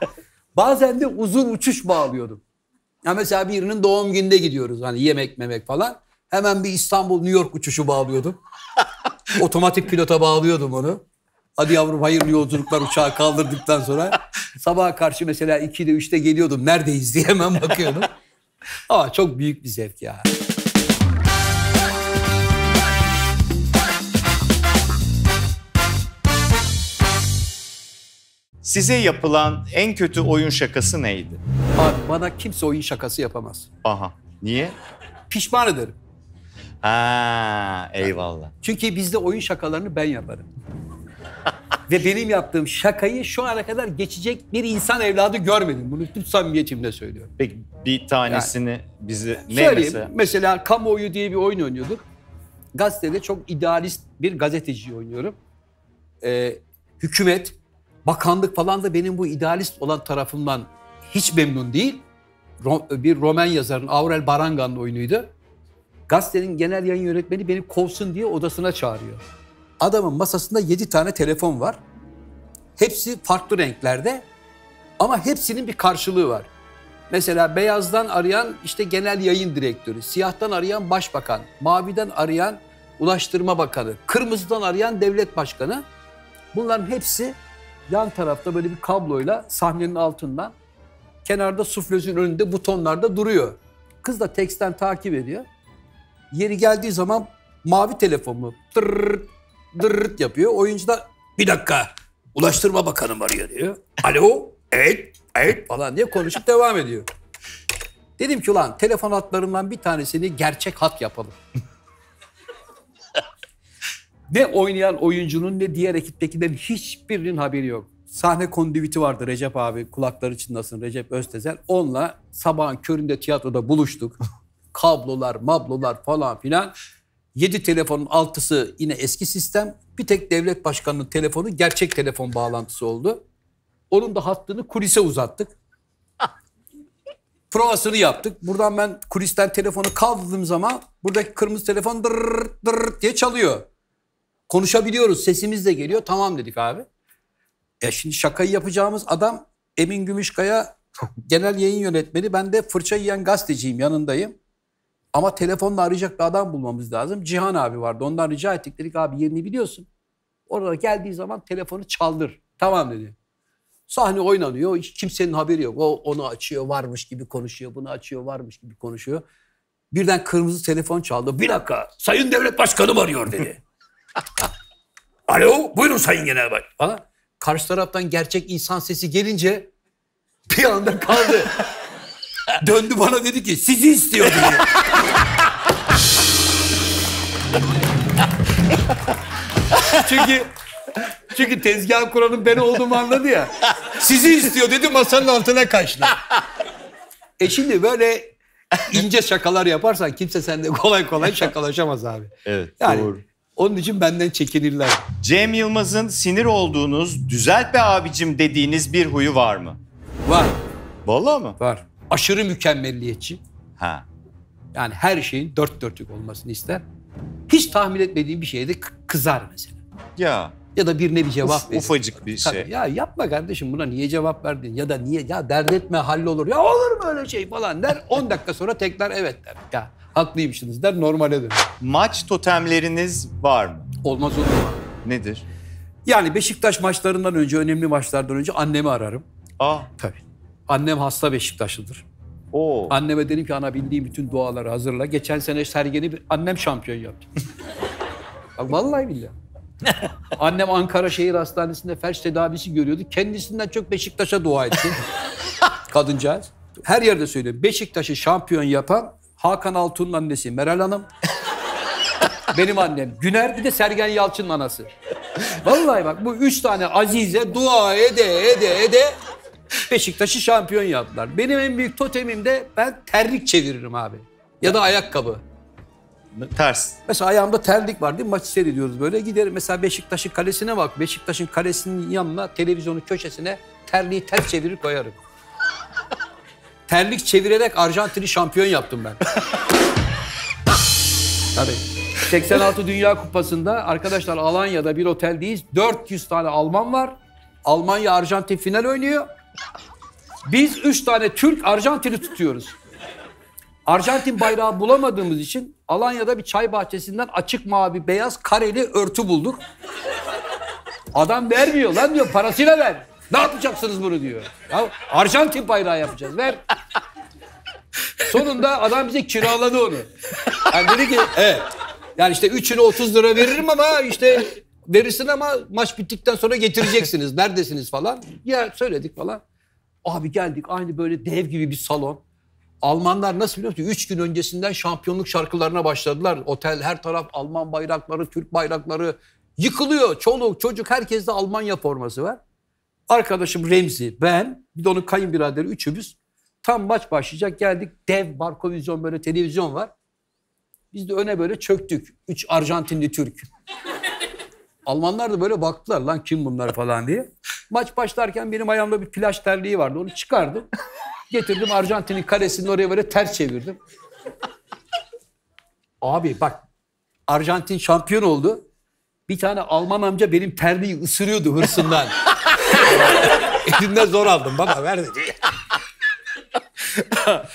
Bazen de uzun uçuş bağlıyordum. Ya mesela birinin doğum gününe gidiyoruz hani yemek memek falan. Hemen bir İstanbul New York uçuşu bağlıyordum. (laughs) Otomatik pilota bağlıyordum onu. Hadi yavrum hayırlı yolculuklar uçağı kaldırdıktan sonra sabaha karşı mesela 2'de 3'te geliyordum. Neredeyiz diye hemen bakıyordum. Ama çok büyük bir zevk ya. Size yapılan en kötü oyun şakası neydi? Abi bana kimse oyun şakası yapamaz. Aha. Niye? Pişman ederim. Ha, eyvallah. Çünkü bizde oyun şakalarını ben yaparım. (laughs) Ve benim yaptığım şakayı şu ana kadar geçecek bir insan evladı görmedim. Bunu tüm samimiyetimle söylüyorum. Peki bir tanesini bizi ne Söyleyeyim. mesela? Mesela kamuoyu diye bir oyun oynuyorduk. Gazetede çok idealist bir gazeteci oynuyorum. Ee, hükümet, bakanlık falan da benim bu idealist olan tarafımdan hiç memnun değil. Ro- bir roman yazarın Aurel Barangan'ın oyunuydu. Gazetenin genel yayın yönetmeni beni kovsun diye odasına çağırıyor. Adamın masasında 7 tane telefon var. Hepsi farklı renklerde ama hepsinin bir karşılığı var. Mesela beyazdan arayan işte genel yayın direktörü, siyahtan arayan başbakan, maviden arayan ulaştırma bakanı, kırmızıdan arayan devlet başkanı. Bunların hepsi yan tarafta böyle bir kabloyla sahnenin altından kenarda suflözün önünde butonlarda duruyor. Kız da teksten takip ediyor. Yeri geldiği zaman mavi telefonunu tırırt dırırt yapıyor. Oyuncu da bir dakika ulaştırma bakanım arıyor diyor. Alo evet evet falan diye konuşup devam ediyor. Dedim ki ulan telefon hatlarından bir tanesini gerçek hat yapalım. (laughs) ne oynayan oyuncunun ne diğer ekiptekilerin hiçbirinin haberi yok. Sahne kondiviti vardı Recep abi kulakları çınlasın Recep Öztezel. Onunla sabahın köründe tiyatroda buluştuk. Kablolar, mablolar falan filan. 7 telefonun altısı yine eski sistem. Bir tek devlet başkanının telefonu gerçek telefon bağlantısı oldu. Onun da hattını kulise uzattık. Provasını yaptık. Buradan ben kulisten telefonu kaldırdığım zaman buradaki kırmızı telefon dırırt dırırt diye çalıyor. Konuşabiliyoruz. Sesimiz de geliyor. Tamam dedik abi. Ya şimdi şakayı yapacağımız adam Emin Gümüşkaya (laughs) genel yayın yönetmeni. Ben de fırça yiyen gazeteciyim yanındayım. Ama telefonla arayacak bir adam bulmamız lazım. Cihan abi vardı. Ondan rica ettik. Dedik abi yerini biliyorsun. Orada geldiği zaman telefonu çaldır. Tamam dedi. Sahne oynanıyor. Hiç kimsenin haberi yok. O onu açıyor, varmış gibi konuşuyor. Bunu açıyor, varmış gibi konuşuyor. Birden kırmızı telefon çaldı. Bir dakika, Sayın Devlet Başkanım arıyor dedi. (laughs) Alo, buyurun Sayın Genel Başkan. Falan. Karşı taraftan gerçek insan sesi gelince bir anda kaldı. (laughs) Döndü bana dedi ki sizi istiyor dedi. (laughs) çünkü çünkü tezgah kuranın ben olduğumu anladı ya. Sizi istiyor dedi masanın altına kaçtı. E şimdi böyle ince şakalar yaparsan kimse sende kolay kolay şakalaşamaz abi. Evet Yani doğru. onun için benden çekinirler. Cem Yılmaz'ın sinir olduğunuz, düzelt be abicim dediğiniz bir huyu var mı? Var, Vallahi mı? var. Aşırı mükemmelliyetçi. Ha. Yani her şeyin dört dörtlük olmasını ister. Hiç tahmin etmediği bir şeyde kızar mesela. Ya Ya da birine bir cevap uf- verir. ufacık bir Tabii, şey. Ya yapma kardeşim buna niye cevap verdin? Ya da niye ya dert etme hallolur. Ya olur mu öyle şey falan der. 10 dakika sonra tekrar evet der. Ya haklıymışsınız der normale döner. Maç totemleriniz var mı? Olmaz olur mu? Nedir? Yani Beşiktaş maçlarından önce, önemli maçlardan önce annemi ararım. Aa, Tabii. Annem hasta Beşiktaşlıdır. o. Anneme dedim ki ana bildiğim bütün duaları hazırla. Geçen sene sergeni bir annem şampiyon yaptı. (laughs) Bak vallahi billahi. Annem Ankara Şehir Hastanesi'nde felç tedavisi görüyordu. Kendisinden çok Beşiktaş'a dua etti. (laughs) Kadıncağız. Her yerde söylüyorum. Beşiktaş'ı şampiyon yapan Hakan Altun'un annesi Meral Hanım. (laughs) Benim annem Güner bir de Sergen Yalçın'ın anası. Vallahi bak bu üç tane Azize dua ede ede ede Beşiktaş'ı şampiyon yaptılar. Benim en büyük totemim de ben terlik çeviririm abi. Ya da ayakkabı. Ters. Mesela ayağımda terlik var değil mi? Maçı seyrediyoruz böyle. Giderim mesela Beşiktaş'ın kalesine bak. Beşiktaş'ın kalesinin yanına televizyonun köşesine terliği ters çevirir koyarım. (laughs) Terlik çevirerek Arjantin'i şampiyon yaptım ben. Tabii. 86 Dünya Kupası'nda arkadaşlar Alanya'da bir oteldeyiz. 400 tane Alman var. Almanya Arjantin final oynuyor. Biz 3 tane Türk Arjantin'i tutuyoruz. Arjantin bayrağı bulamadığımız için Alanya'da bir çay bahçesinden açık mavi beyaz kareli örtü bulduk. Adam vermiyor lan diyor parasıyla ver. Ne yapacaksınız bunu diyor. Ya Arjantin bayrağı yapacağız ver. Sonunda adam bize kiraladı onu. Yani dedi ki evet. Yani işte üçünü 30 lira veririm ama işte verirsin ama maç bittikten sonra getireceksiniz. (laughs) Neredesiniz falan. Ya söyledik falan. Abi geldik aynı böyle dev gibi bir salon. Almanlar nasıl biliyor musun? Üç gün öncesinden şampiyonluk şarkılarına başladılar. Otel her taraf Alman bayrakları, Türk bayrakları yıkılıyor. Çoluk çocuk herkeste Almanya forması var. Arkadaşım Remzi, ben, bir de onun kayınbiraderi üçümüz. Tam maç başlayacak geldik. Dev barkovizyon böyle televizyon var. Biz de öne böyle çöktük. Üç Arjantinli Türk. Almanlar da böyle baktılar lan kim bunlar falan diye. Maç başlarken benim ayağımda bir plaj terliği vardı. Onu çıkardım. Getirdim Arjantin'in karesini oraya böyle ters çevirdim. Abi bak Arjantin şampiyon oldu. Bir tane Alman amca benim terliği ısırıyordu hırsından. (laughs) Elimden zor aldım bana ver dedi. (laughs)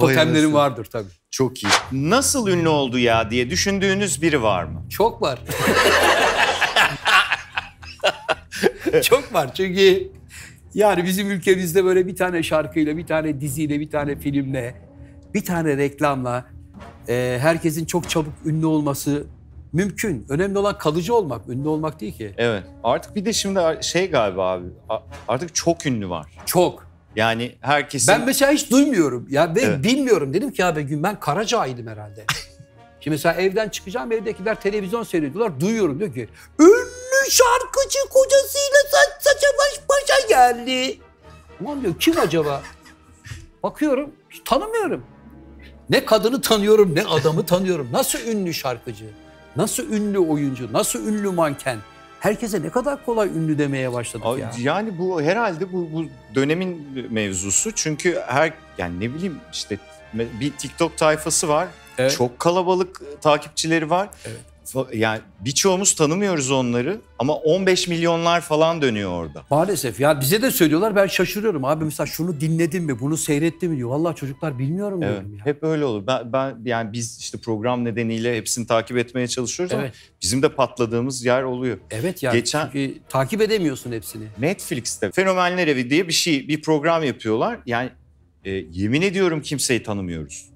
Totemlerim vardır tabii. Çok iyi. Nasıl ünlü oldu ya diye düşündüğünüz biri var mı? Çok var. (laughs) Çok var çünkü yani bizim ülkemizde böyle bir tane şarkıyla, bir tane diziyle, bir tane filmle, bir tane reklamla e, herkesin çok çabuk ünlü olması mümkün. Önemli olan kalıcı olmak, ünlü olmak değil ki. Evet. Artık bir de şimdi şey galiba abi. Artık çok ünlü var. Çok. Yani herkesin... Ben mesela hiç duymuyorum. Ya ve Evet. bilmiyorum. Dedim ki abi gün ben Karaca'ydım herhalde. (laughs) Şimdi mesela evden çıkacağım evdekiler televizyon seyrediyorlar. Duyuyorum diyor ki ünlü şarkıcı kocasıyla saç saça baş başa geldi. Ulan diyor kim acaba? Bakıyorum tanımıyorum. Ne kadını tanıyorum ne adamı tanıyorum. Nasıl ünlü şarkıcı? Nasıl ünlü oyuncu? Nasıl ünlü manken? Herkese ne kadar kolay ünlü demeye başladık ya. Yani bu herhalde bu, bu dönemin mevzusu. Çünkü her yani ne bileyim işte bir TikTok tayfası var. Evet. Çok kalabalık takipçileri var. Evet. Yani birçoğumuz tanımıyoruz onları ama 15 milyonlar falan dönüyor orada. Maalesef ya bize de söylüyorlar ben şaşırıyorum. Abi mesela şunu dinledin mi bunu seyrettin mi diyor. Vallahi çocuklar bilmiyorum Evet. diyorum ya. Hep öyle olur. Ben, ben yani biz işte program nedeniyle hepsini takip etmeye çalışıyoruz ama Evet. bizim de patladığımız yer oluyor. Evet yani Geçen- çünkü takip edemiyorsun hepsini. Netflix'te Fenomenler Evi diye bir şey, bir program yapıyorlar. Yani e, yemin ediyorum kimseyi tanımıyoruz.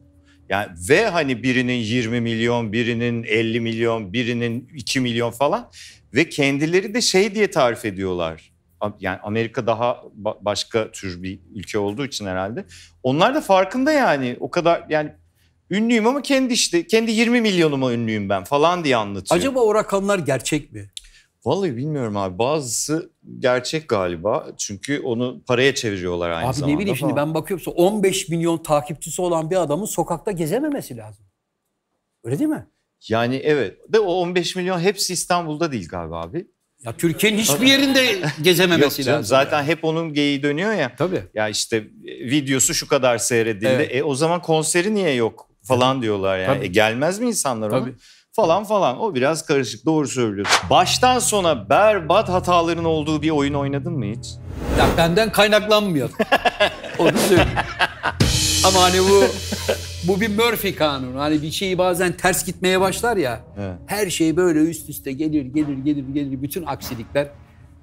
Yani ve hani birinin 20 milyon, birinin 50 milyon, birinin 2 milyon falan ve kendileri de şey diye tarif ediyorlar. Yani Amerika daha ba- başka tür bir ülke olduğu için herhalde. Onlar da farkında yani o kadar yani ünlüyüm ama kendi işte kendi 20 milyonuma ünlüyüm ben falan diye anlatıyor. Acaba o rakamlar gerçek mi? Vallahi bilmiyorum abi. Bazısı gerçek galiba. Çünkü onu paraya çeviriyorlar aynı Abi zamanda. ne bileyim şimdi ben bakıyorum 15 milyon takipçisi olan bir adamın sokakta gezememesi lazım. Öyle değil mi? Yani evet. De o 15 milyon hepsi İstanbul'da değil galiba abi. Ya Türkiye'nin hiçbir yerinde (laughs) gezememesi Yok canım, lazım. zaten yani. hep onun geyiği dönüyor ya. Tabii. Ya işte e, videosu şu kadar seyredildi. Evet. E o zaman konseri niye yok falan diyorlar yani. Tabii. E, gelmez mi insanlar ona? Falan falan. O biraz karışık. Doğru söylüyorsun. Baştan sona berbat hataların olduğu bir oyun oynadın mı hiç? Ya benden kaynaklanmıyor. (laughs) Onu söyleyeyim. Ama hani bu bu bir Murphy kanunu. Hani bir şey bazen ters gitmeye başlar ya. Evet. Her şey böyle üst üste gelir, gelir, gelir, gelir. Bütün aksilikler.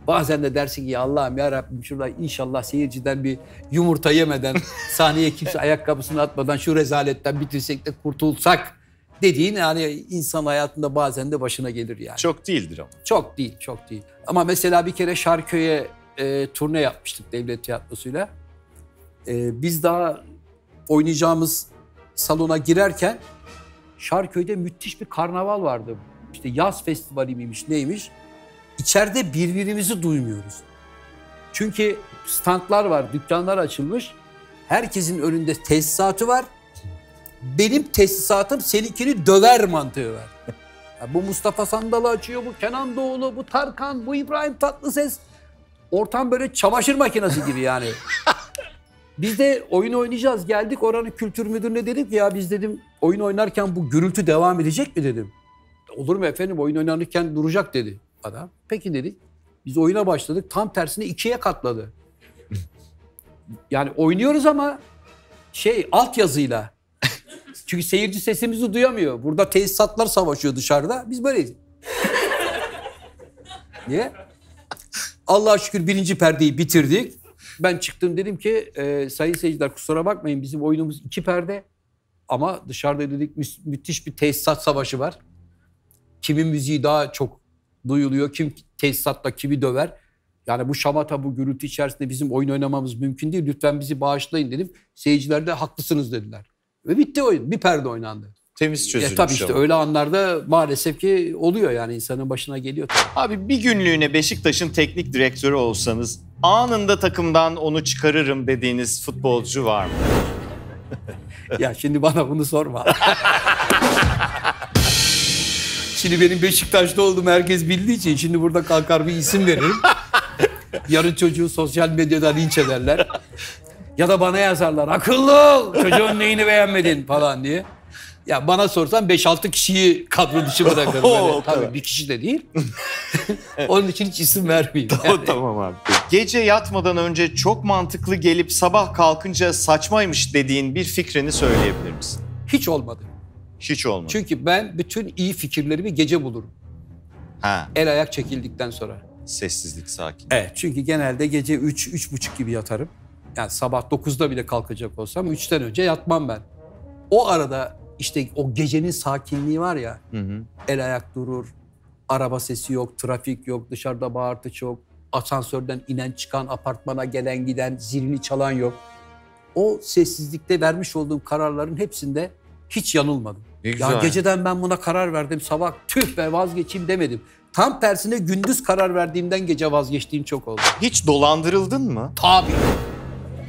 Bazen de dersin ki ya Allah'ım ya Rabbim şurada inşallah seyirciden bir yumurta yemeden, (laughs) sahneye kimse ayakkabısını atmadan şu rezaletten bitirsek de kurtulsak dediğin yani insan hayatında bazen de başına gelir yani. Çok değildir ama. Çok değil, çok değil. Ama mesela bir kere Şarköy'e e, turne yapmıştık devlet tiyatrosuyla. E, biz daha oynayacağımız salona girerken Şarköy'de müthiş bir karnaval vardı. İşte yaz festivali miymiş neymiş. İçeride birbirimizi duymuyoruz. Çünkü standlar var, dükkanlar açılmış. Herkesin önünde tesisatı var. Benim tesisatım seninkini döver mantığı var. Ya bu Mustafa Sandal'ı açıyor, bu Kenan Doğulu, bu Tarkan, bu İbrahim Tatlıses. Ortam böyle çamaşır makinesi gibi yani. (laughs) Biz de oyun oynayacağız. Geldik oranın kültür müdürüne dedik ki ya biz dedim oyun oynarken bu gürültü devam edecek mi dedim. Olur mu efendim oyun oynarken duracak dedi adam. Peki dedik. Biz oyuna başladık. Tam tersine ikiye katladı. (laughs) Yani oynuyoruz ama şey altyazıyla. Çünkü seyirci sesimizi duyamıyor. Burada tesisatlar savaşıyor dışarıda. Biz böyleyiz. Niye? Allah'a şükür birinci perdeyi bitirdik. Ben çıktım dedim ki e, sayın seyirciler kusura bakmayın bizim oyunumuz iki perde. Ama dışarıda dedik mü- müthiş bir tesisat savaşı var. Kimin müziği daha çok duyuluyor, kim tesisatta kimi döver. Yani bu şamata, bu gürültü içerisinde bizim oyun oynamamız mümkün değil. Lütfen bizi bağışlayın dedim. Seyirciler de haklısınız dediler. Ve bitti oyun. Bir perde oynandı. Temiz Ya çözülmüş tabii işte ama. öyle anlarda maalesef ki oluyor yani insanın başına geliyor. tabii. Abi bir günlüğüne Beşiktaş'ın teknik direktörü olsanız anında takımdan onu çıkarırım dediğiniz futbolcu var mı? (laughs) ya şimdi bana bunu sorma. (laughs) şimdi benim Beşiktaş'ta olduğumu herkes bildiği için şimdi burada kalkar bir isim veririm. (laughs) Yarın çocuğu sosyal medyadan linç ederler. Ya da bana yazarlar akıllı ol çocuğun neyini beğenmedin falan diye. Ya bana sorsan 5-6 kişiyi kadro dışı bırakırım. (laughs) O Böyle. kadar. Tabii bir kişi de değil. Onun için hiç isim vermeyeyim. O tamam abi. Gece yatmadan önce çok mantıklı gelip sabah kalkınca saçmaymış dediğin bir fikrini söyleyebilir misin? Hiç olmadı. Hiç olmadı. Çünkü ben bütün iyi fikirlerimi gece bulurum. Ha, El ayak çekildikten sonra. sessizlik sakin. Evet çünkü genelde gece 3 üç, buçuk gibi yatarım. Yani sabah 9'da bile kalkacak olsam 3'ten önce yatmam ben. O arada işte o gecenin sakinliği var ya Hı hı. el ayak durur, araba sesi yok, trafik yok, dışarıda bağırtı çok, asansörden inen çıkan, apartmana gelen giden, zilini çalan yok. O sessizlikte vermiş olduğum kararların hepsinde hiç yanılmadım. Ne güzel. Ya geceden ben buna karar verdim sabah tüh be vazgeçeyim demedim. Tam tersine gündüz karar verdiğimden gece vazgeçtiğim çok oldu. Hiç dolandırıldın mı? Tabii.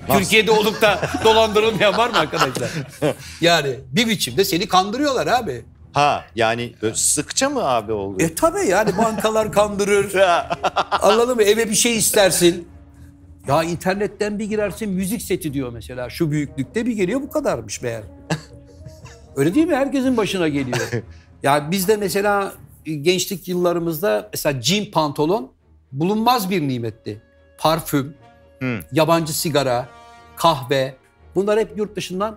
Türkiye'de olup da dolandırılmayan var mı arkadaşlar? (laughs) Yani bir biçimde seni kandırıyorlar abi. Ha yani sıkça mı abi oldu? E tabii yani bankalar kandırır. (laughs) Anladın mı? Eve bir şey istersin. Ya internetten bir girersin müzik seti diyor mesela. Şu büyüklükte bir geliyor bu kadarmış meğer. (laughs) Öyle değil mi? Herkesin başına geliyor. Ya bizde mesela e, gençlik yıllarımızda mesela jean pantolon bulunmaz bir nimetti. Parfüm, Hı. yabancı sigara, kahve bunlar hep yurt dışından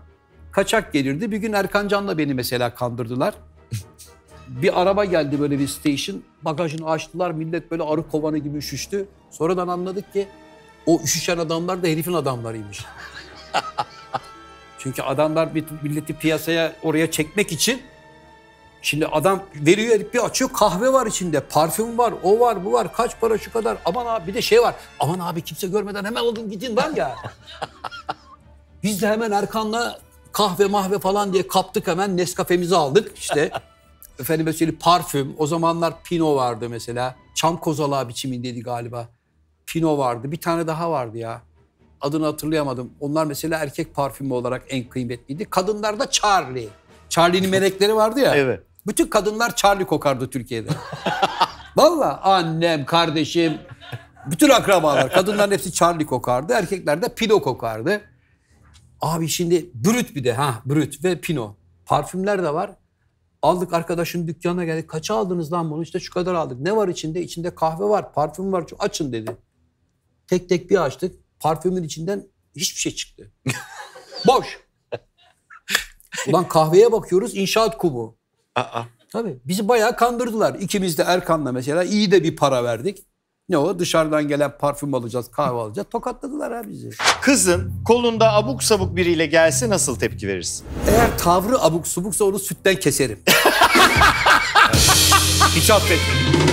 kaçak gelirdi. Bir gün Erkan Can'la beni mesela kandırdılar. (laughs) bir araba geldi böyle bir station. Bagajını açtılar. Millet böyle arı kovanı gibi üşüştü. Sonradan anladık ki o üşüşen adamlar da herifin adamlarıymış. (laughs) Çünkü adamlar bir milleti piyasaya oraya çekmek için Şimdi adam veriyor herif bir açıyor kahve var içinde, parfüm var, o var, bu var, kaç para şu kadar. Aman abi bir de şey var. Aman abi kimse görmeden hemen alın gidin var ya. (laughs) Biz de hemen Erkan'la kahve mahve falan diye kaptık hemen Nescafe'mizi aldık işte. (laughs) Efendim mesela parfüm. O zamanlar Pino vardı mesela. Çam kozalağı biçimindeydi galiba. Pino vardı. Bir tane daha vardı ya. Adını hatırlayamadım. Onlar mesela erkek parfümü olarak en kıymetliydi. Kadınlar da Charlie. Charlie'nin (laughs) melekleri vardı ya. Evet. Bütün kadınlar Charlie kokardı Türkiye'de. (laughs) Valla annem, kardeşim, bütün akrabalar. Kadınların hepsi Charlie kokardı. Erkekler de Pino kokardı. Abi şimdi brüt bir de ha brüt ve Pino. Parfümler de var. Aldık arkadaşın dükkanına geldik. Kaça aldınız lan bunu? İşte şu kadar aldık. Ne var içinde? İçinde kahve var, parfüm var. Açın dedi. Tek tek bir açtık. Parfümün içinden hiçbir şey çıktı. (laughs) Boş. Ulan kahveye bakıyoruz inşaat kumu. Aa. Tabii bizi bayağı kandırdılar. İkimiz de Erkan'la mesela iyi de bir para verdik. Ne o dışarıdan gelen parfüm alacağız, kahve alacağız. Tokatladılar ha bizi. Kızın kolunda abuk sabuk biriyle gelse nasıl tepki verirsin? Eğer tavrı abuk subuksa onu sütten keserim. (laughs) Hiç affetmem.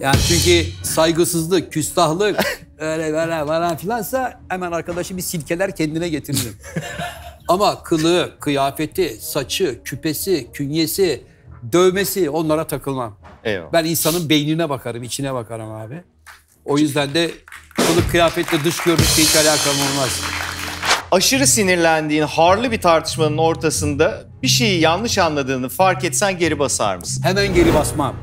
Yani çünkü saygısızlık, küstahlık, (laughs) öyle böyle falan filansa hemen arkadaşı bir silkeler kendine getiririm. (laughs) Ama kılığı, kıyafeti, saçı, küpesi, künyesi, dövmesi onlara takılmam. Eyvallah. Ben insanın beynine bakarım, içine bakarım abi. O yüzden de kılık kıyafetle dış görünüşle hiç alakam olmaz. Aşırı sinirlendiğin harlı bir tartışmanın ortasında bir şeyi yanlış anladığını fark etsen geri basar mısın? Hemen geri basmam.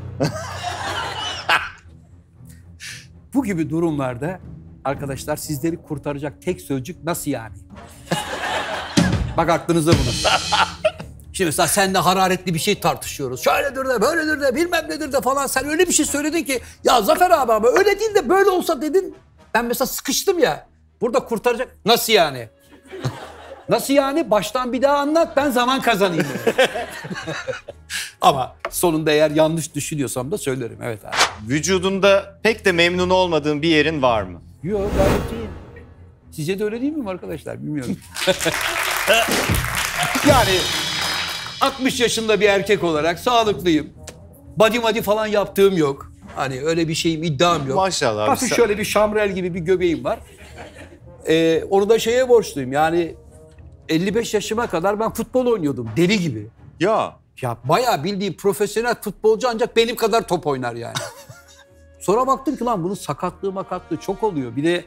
Bu gibi durumlarda arkadaşlar sizleri kurtaracak tek sözcük nasıl yani? Bak aklınızda bulun. (laughs) Şimdi mesela seninle hararetli bir şey tartışıyoruz. Şöyledir de böyledir de bilmem nedir de falan. Sen öyle bir şey söyledin ki ya Zafer abi ama öyle değil de böyle olsa dedin. Ben mesela sıkıştım ya. Burada kurtaracak. Nasıl yani? (laughs) Nasıl yani? Baştan bir daha anlat ben zaman kazanayım. (laughs) Ama sonunda eğer yanlış düşünüyorsam da söylerim. Evet abi. Vücudunda pek de memnun olmadığın bir yerin var mı? Yok gayet iyi. Sizce de öyle değil mi arkadaşlar? Bilmiyorum. Yani 60 yaşında bir erkek olarak sağlıklıyım. Body madi falan yaptığım yok. Hani öyle bir şeyim iddiam yok. Maşallah Hafif sen- şöyle bir şamrel gibi bir göbeğim var. Ee, onu da şeye borçluyum. Yani 55 yaşıma kadar ben futbol oynuyordum deli gibi. Ya Ya bayağı bildiğim profesyonel futbolcu ancak benim kadar top oynar yani. (laughs) Sonra baktım ki lan bunun sakatlığı makatlığı çok oluyor. Bir de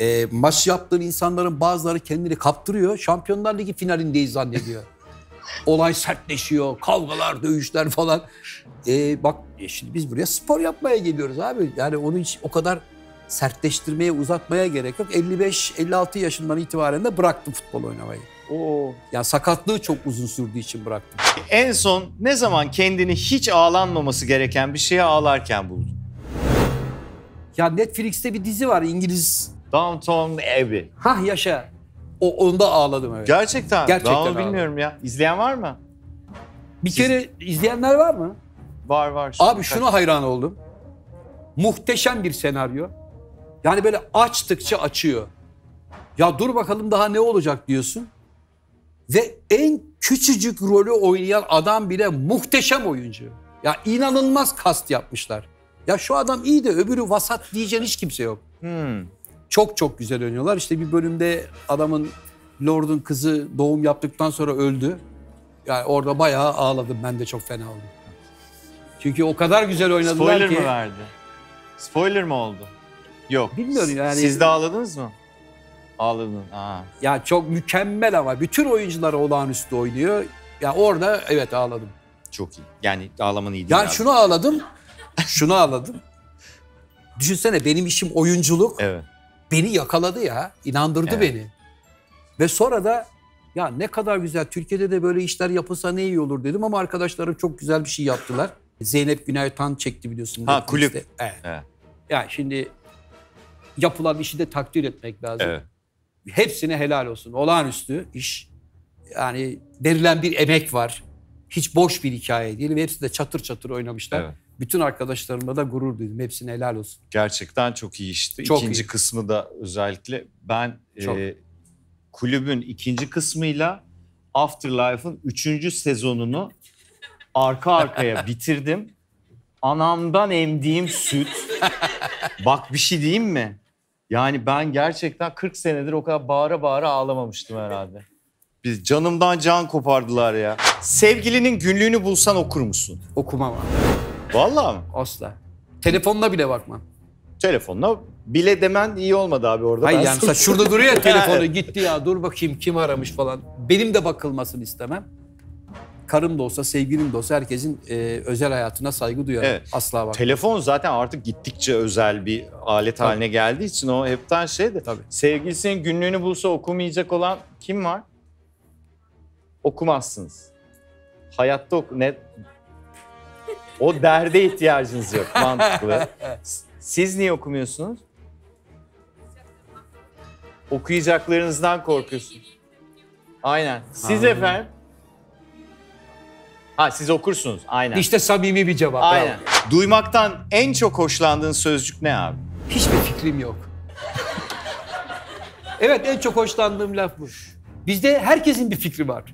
e, maç yaptığın insanların bazıları kendini kaptırıyor. Şampiyonlar Ligi finalindeyiz zannediyor. (laughs) Olay sertleşiyor, kavgalar, dövüşler falan. E, bak e, şimdi biz buraya spor yapmaya geliyoruz abi. Yani onu hiç o kadar sertleştirmeye, uzatmaya gerek yok. 55-56 yaşından itibaren de bıraktım futbol oynamayı. o Yani sakatlığı çok uzun sürdüğü için bıraktım. en son ne zaman kendini hiç ağlanmaması gereken bir şeye ağlarken buldun? Ya Netflix'te bir dizi var İngiliz. Downtown Abbey. Hah yaşa. O onda ağladım evet. Gerçekten. Gerçekten onu abi. bilmiyorum ya. İzleyen var mı? bir kere izleyenler var mı? Var var. Abi şuna hayran oldum. Muhteşem bir senaryo. Yani böyle açtıkça açıyor. Ya dur bakalım daha ne olacak diyorsun. Ve en küçücük rolü oynayan adam bile muhteşem oyuncu. Ya inanılmaz kast yapmışlar. Ya şu adam iyi de öbürü vasat diyeceğin hiç kimse yok. Hmm. Çok çok güzel oynuyorlar. İşte bir bölümde adamın Lord'un kızı doğum yaptıktan sonra öldü. Yani orada bayağı ağladım. Ben de çok fena oldum. Çünkü o kadar güzel oynadılar Spoiler ki. mı verdi? Spoiler mı oldu? Yok. Bilmiyorum yani. Siz de ağladınız mı? Ağladın. Aa. Ya çok mükemmel ama bütün oyuncular olağanüstü oynuyor. Ya orada evet ağladım. Çok iyi. Yani ağlaman iyi değil Yani abi. şunu ağladım. şunu ağladım. Düşünsene benim işim oyunculuk. Evet. Beni yakaladı ya. inandırdı Evet. beni. Ve sonra da Ya ne kadar güzel. Türkiye'de de böyle işler yapılsa ne iyi olur dedim ama arkadaşlarım çok güzel bir şey yaptılar. Zeynep Günay Tan çekti biliyorsun. Ha kulüp. Evet. Evet. Yani şimdi yapılan işi de takdir etmek lazım. Evet. Hepsine helal olsun. Olağanüstü iş. Yani verilen bir emek var. Hiç boş bir hikaye değil. Hepsi de çatır çatır oynamışlar. Evet. Bütün arkadaşlarımla da gurur duydum. Hepsine helal olsun. Gerçekten çok iyi işti. Çok ikinci iyi. kısmı da özellikle ben Çok. e, kulübün ikinci kısmıyla Afterlife'ın üçüncü sezonunu arka arkaya (laughs) bitirdim. Anamdan emdiğim süt. Bak bir şey diyeyim mi? Yani ben gerçekten 40 senedir o kadar bağıra bağıra ağlamamıştım herhalde. Biz canımdan can kopardılar ya. Sevgilinin günlüğünü bulsan okur musun? Okumam abi. Vallahi mı? Asla. Telefonuna bile bakmam. Telefonla bile demen iyi olmadı abi orada. Hayır Ben yani mesela şurada duruyor ya (laughs) telefonu gitti ya dur bakayım kim aramış falan. Benim de bakılmasını istemem. Karım da olsa sevgilim de olsa herkesin e, özel hayatına saygı duyarım. Evet. Asla bak. Telefon zaten artık gittikçe özel bir alet haline geldiği için o hepten şey de. Tabii. Sevgilisinin günlüğünü bulsa okumayacak olan kim var? Okumazsınız. Hayatta oku... Ne? O derde ihtiyacınız yok. Mantıklı. Siz niye okumuyorsunuz? Okuyacaklarınızdan korkuyorsunuz. Aynen. Siz Ha. efendim? Ha siz okursunuz. Aynen. İşte samimi bir cevap. bravo. Aynen. Duymaktan en çok hoşlandığın sözcük ne abi? Hiçbir fikrim yok. evet en çok hoşlandığım laf bu. Bizde herkesin bir fikri var.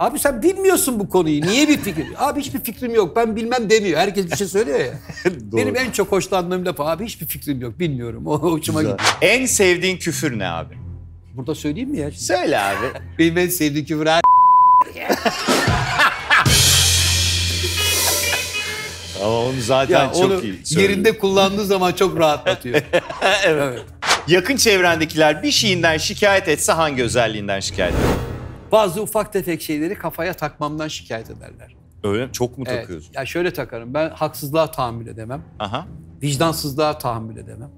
Abi sen bilmiyorsun bu konuyu. Niye bir fikir? Abi hiçbir fikrim yok. Ben bilmem demiyor. Herkes bir şey söylüyor ya. (laughs) Benim en çok hoşlandığım laf abi hiçbir fikrim yok. Bilmiyorum. O hoşuma Güzel. gidiyor. En sevdiğin küfür ne abi? Burada söyleyeyim mi ya? Söyle abi. Benim en sevdiğim küfür her (laughs) Ama onu zaten ya çok onu iyi söylüyor. yerinde kullandığı zaman çok rahatlatıyor. (laughs) evet. Yakın çevrendekiler bir şeyinden şikayet etse hangi özelliğinden şikayet eder? Bazı ufak tefek şeyleri kafaya takmamdan şikayet ederler. Öyle? Çok mu Evet. takıyorsun? Ya şöyle takarım. Ben haksızlığa tahammül edemem. Aha. vicdansızlığa tahammül edemem.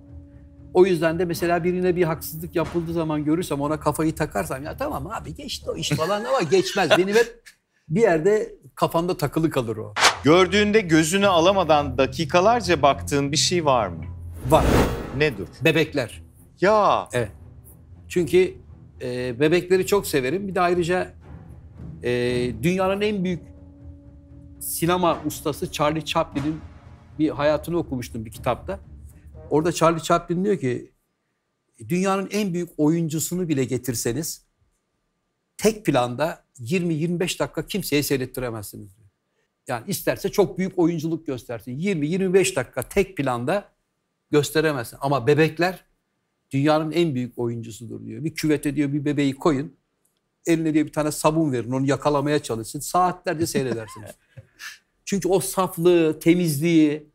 O yüzden de mesela birine bir haksızlık yapıldığı zaman görürsem ona kafayı takarsam ya tamam abi geçti o iş falan ama geçmez. (laughs) Benim hep bir yerde kafamda takılı kalır o. Gördüğünde gözünü alamadan dakikalarca baktığın bir şey var mı? Var. Nedir? Bebekler. Ya Evet. Çünkü e, bebekleri çok severim. Bir de ayrıca e, dünyanın en büyük sinema ustası Charlie Chaplin'in bir hayatını okumuştum bir kitapta. Orada Charlie Chaplin diyor ki dünyanın en büyük oyuncusunu bile getirseniz tek planda 20-25 dakika kimseye seyrettiremezsiniz. Yani isterse çok büyük oyunculuk göstersin. 20-25 dakika tek planda gösteremezsin. Ama bebekler dünyanın en büyük oyuncusudur diyor. Bir küvete diyor bir bebeği koyun. Eline diyor bir tane sabun verin onu yakalamaya çalışsın. Saatlerce seyredersiniz. (laughs) Çünkü o saflığı, temizliği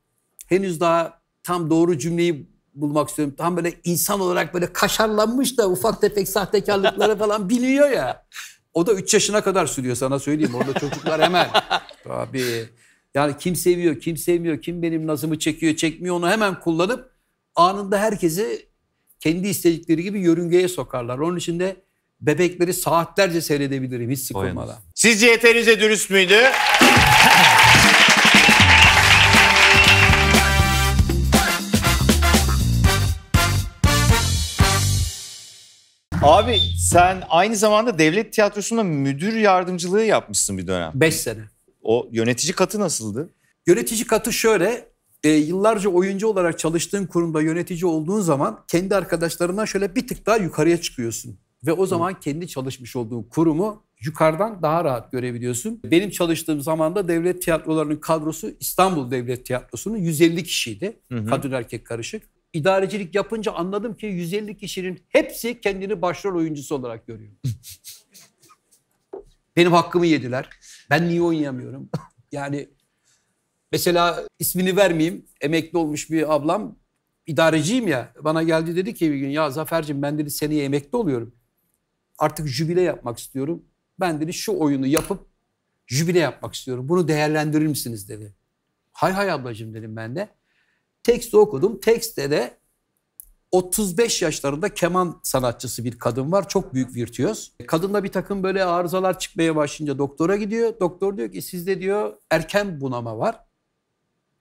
henüz daha tam doğru cümleyi bulmak istiyorum. Tam böyle insan olarak böyle kaşarlanmış da ufak tefek sahtekarlıkları (laughs) falan biliyor ya. O da 3 yaşına kadar sürüyor sana söyleyeyim. Orada çocuklar hemen. (laughs) Tabii. Yani kim seviyor, kim sevmiyor, kim benim nazımı çekiyor, çekmiyor onu hemen kullanıp anında herkesi kendi istedikleri gibi yörüngeye sokarlar. Onun için de bebekleri saatlerce seyredebilirim hiç sıkılmadan. sizce yeterince dürüst müydü? Abi sen aynı zamanda devlet tiyatrosunda müdür yardımcılığı yapmışsın bir dönem. 5 sene. O yönetici katı nasıldı? Yönetici katı şöyle, e, yıllarca oyuncu olarak çalıştığın kurumda yönetici olduğun zaman kendi arkadaşlarından şöyle bir tık daha yukarıya çıkıyorsun. Ve o zaman kendi çalışmış olduğun kurumu yukarıdan daha rahat görebiliyorsun. Benim çalıştığım zaman da devlet tiyatrolarının kadrosu İstanbul Devlet Tiyatrosu'nun 150 kişiydi. Kadın erkek karışık. İdarecilik yapınca anladım ki 150 kişinin hepsi kendini başrol oyuncusu olarak görüyor. (laughs) Benim hakkımı yediler. Ben niye oynayamıyorum? yani Mesela ismini vermeyeyim. Emekli olmuş bir ablam. idareciyim ya. Bana geldi dedi ki bir gün ya Zafer'cim ben dedi seneye emekli oluyorum. Artık jübile yapmak istiyorum. Ben dedi şu oyunu yapıp jübile yapmak istiyorum. Bunu değerlendirir misiniz dedi. Hay hay ablacığım dedim ben de. Teksti okudum. Tekste de 35 yaşlarında keman sanatçısı bir kadın var. Çok büyük virtüöz. Kadında bir takım böyle arızalar çıkmaya başlayınca doktora gidiyor. Doktor diyor ki sizde diyor erken bunama var.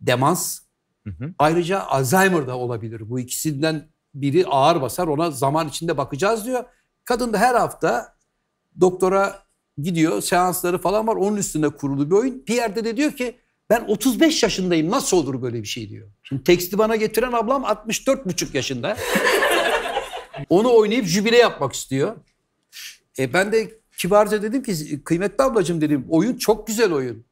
Demans. Hı hı. Ayrıca Alzheimer da olabilir. Bu ikisinden biri ağır basar. Ona zaman içinde bakacağız diyor. Kadın da her hafta doktora gidiyor. Seansları falan var. Onun üstünde kurulu bir oyun. Bir yerde de diyor ki ben 35 yaşındayım nasıl olur böyle bir şey diyor. Şimdi teksti bana getiren ablam 64,5 yaşında. (laughs) Onu oynayıp jübile yapmak istiyor. E ben de kibarca dedim ki kıymetli ablacığım dedim oyun çok güzel oyun.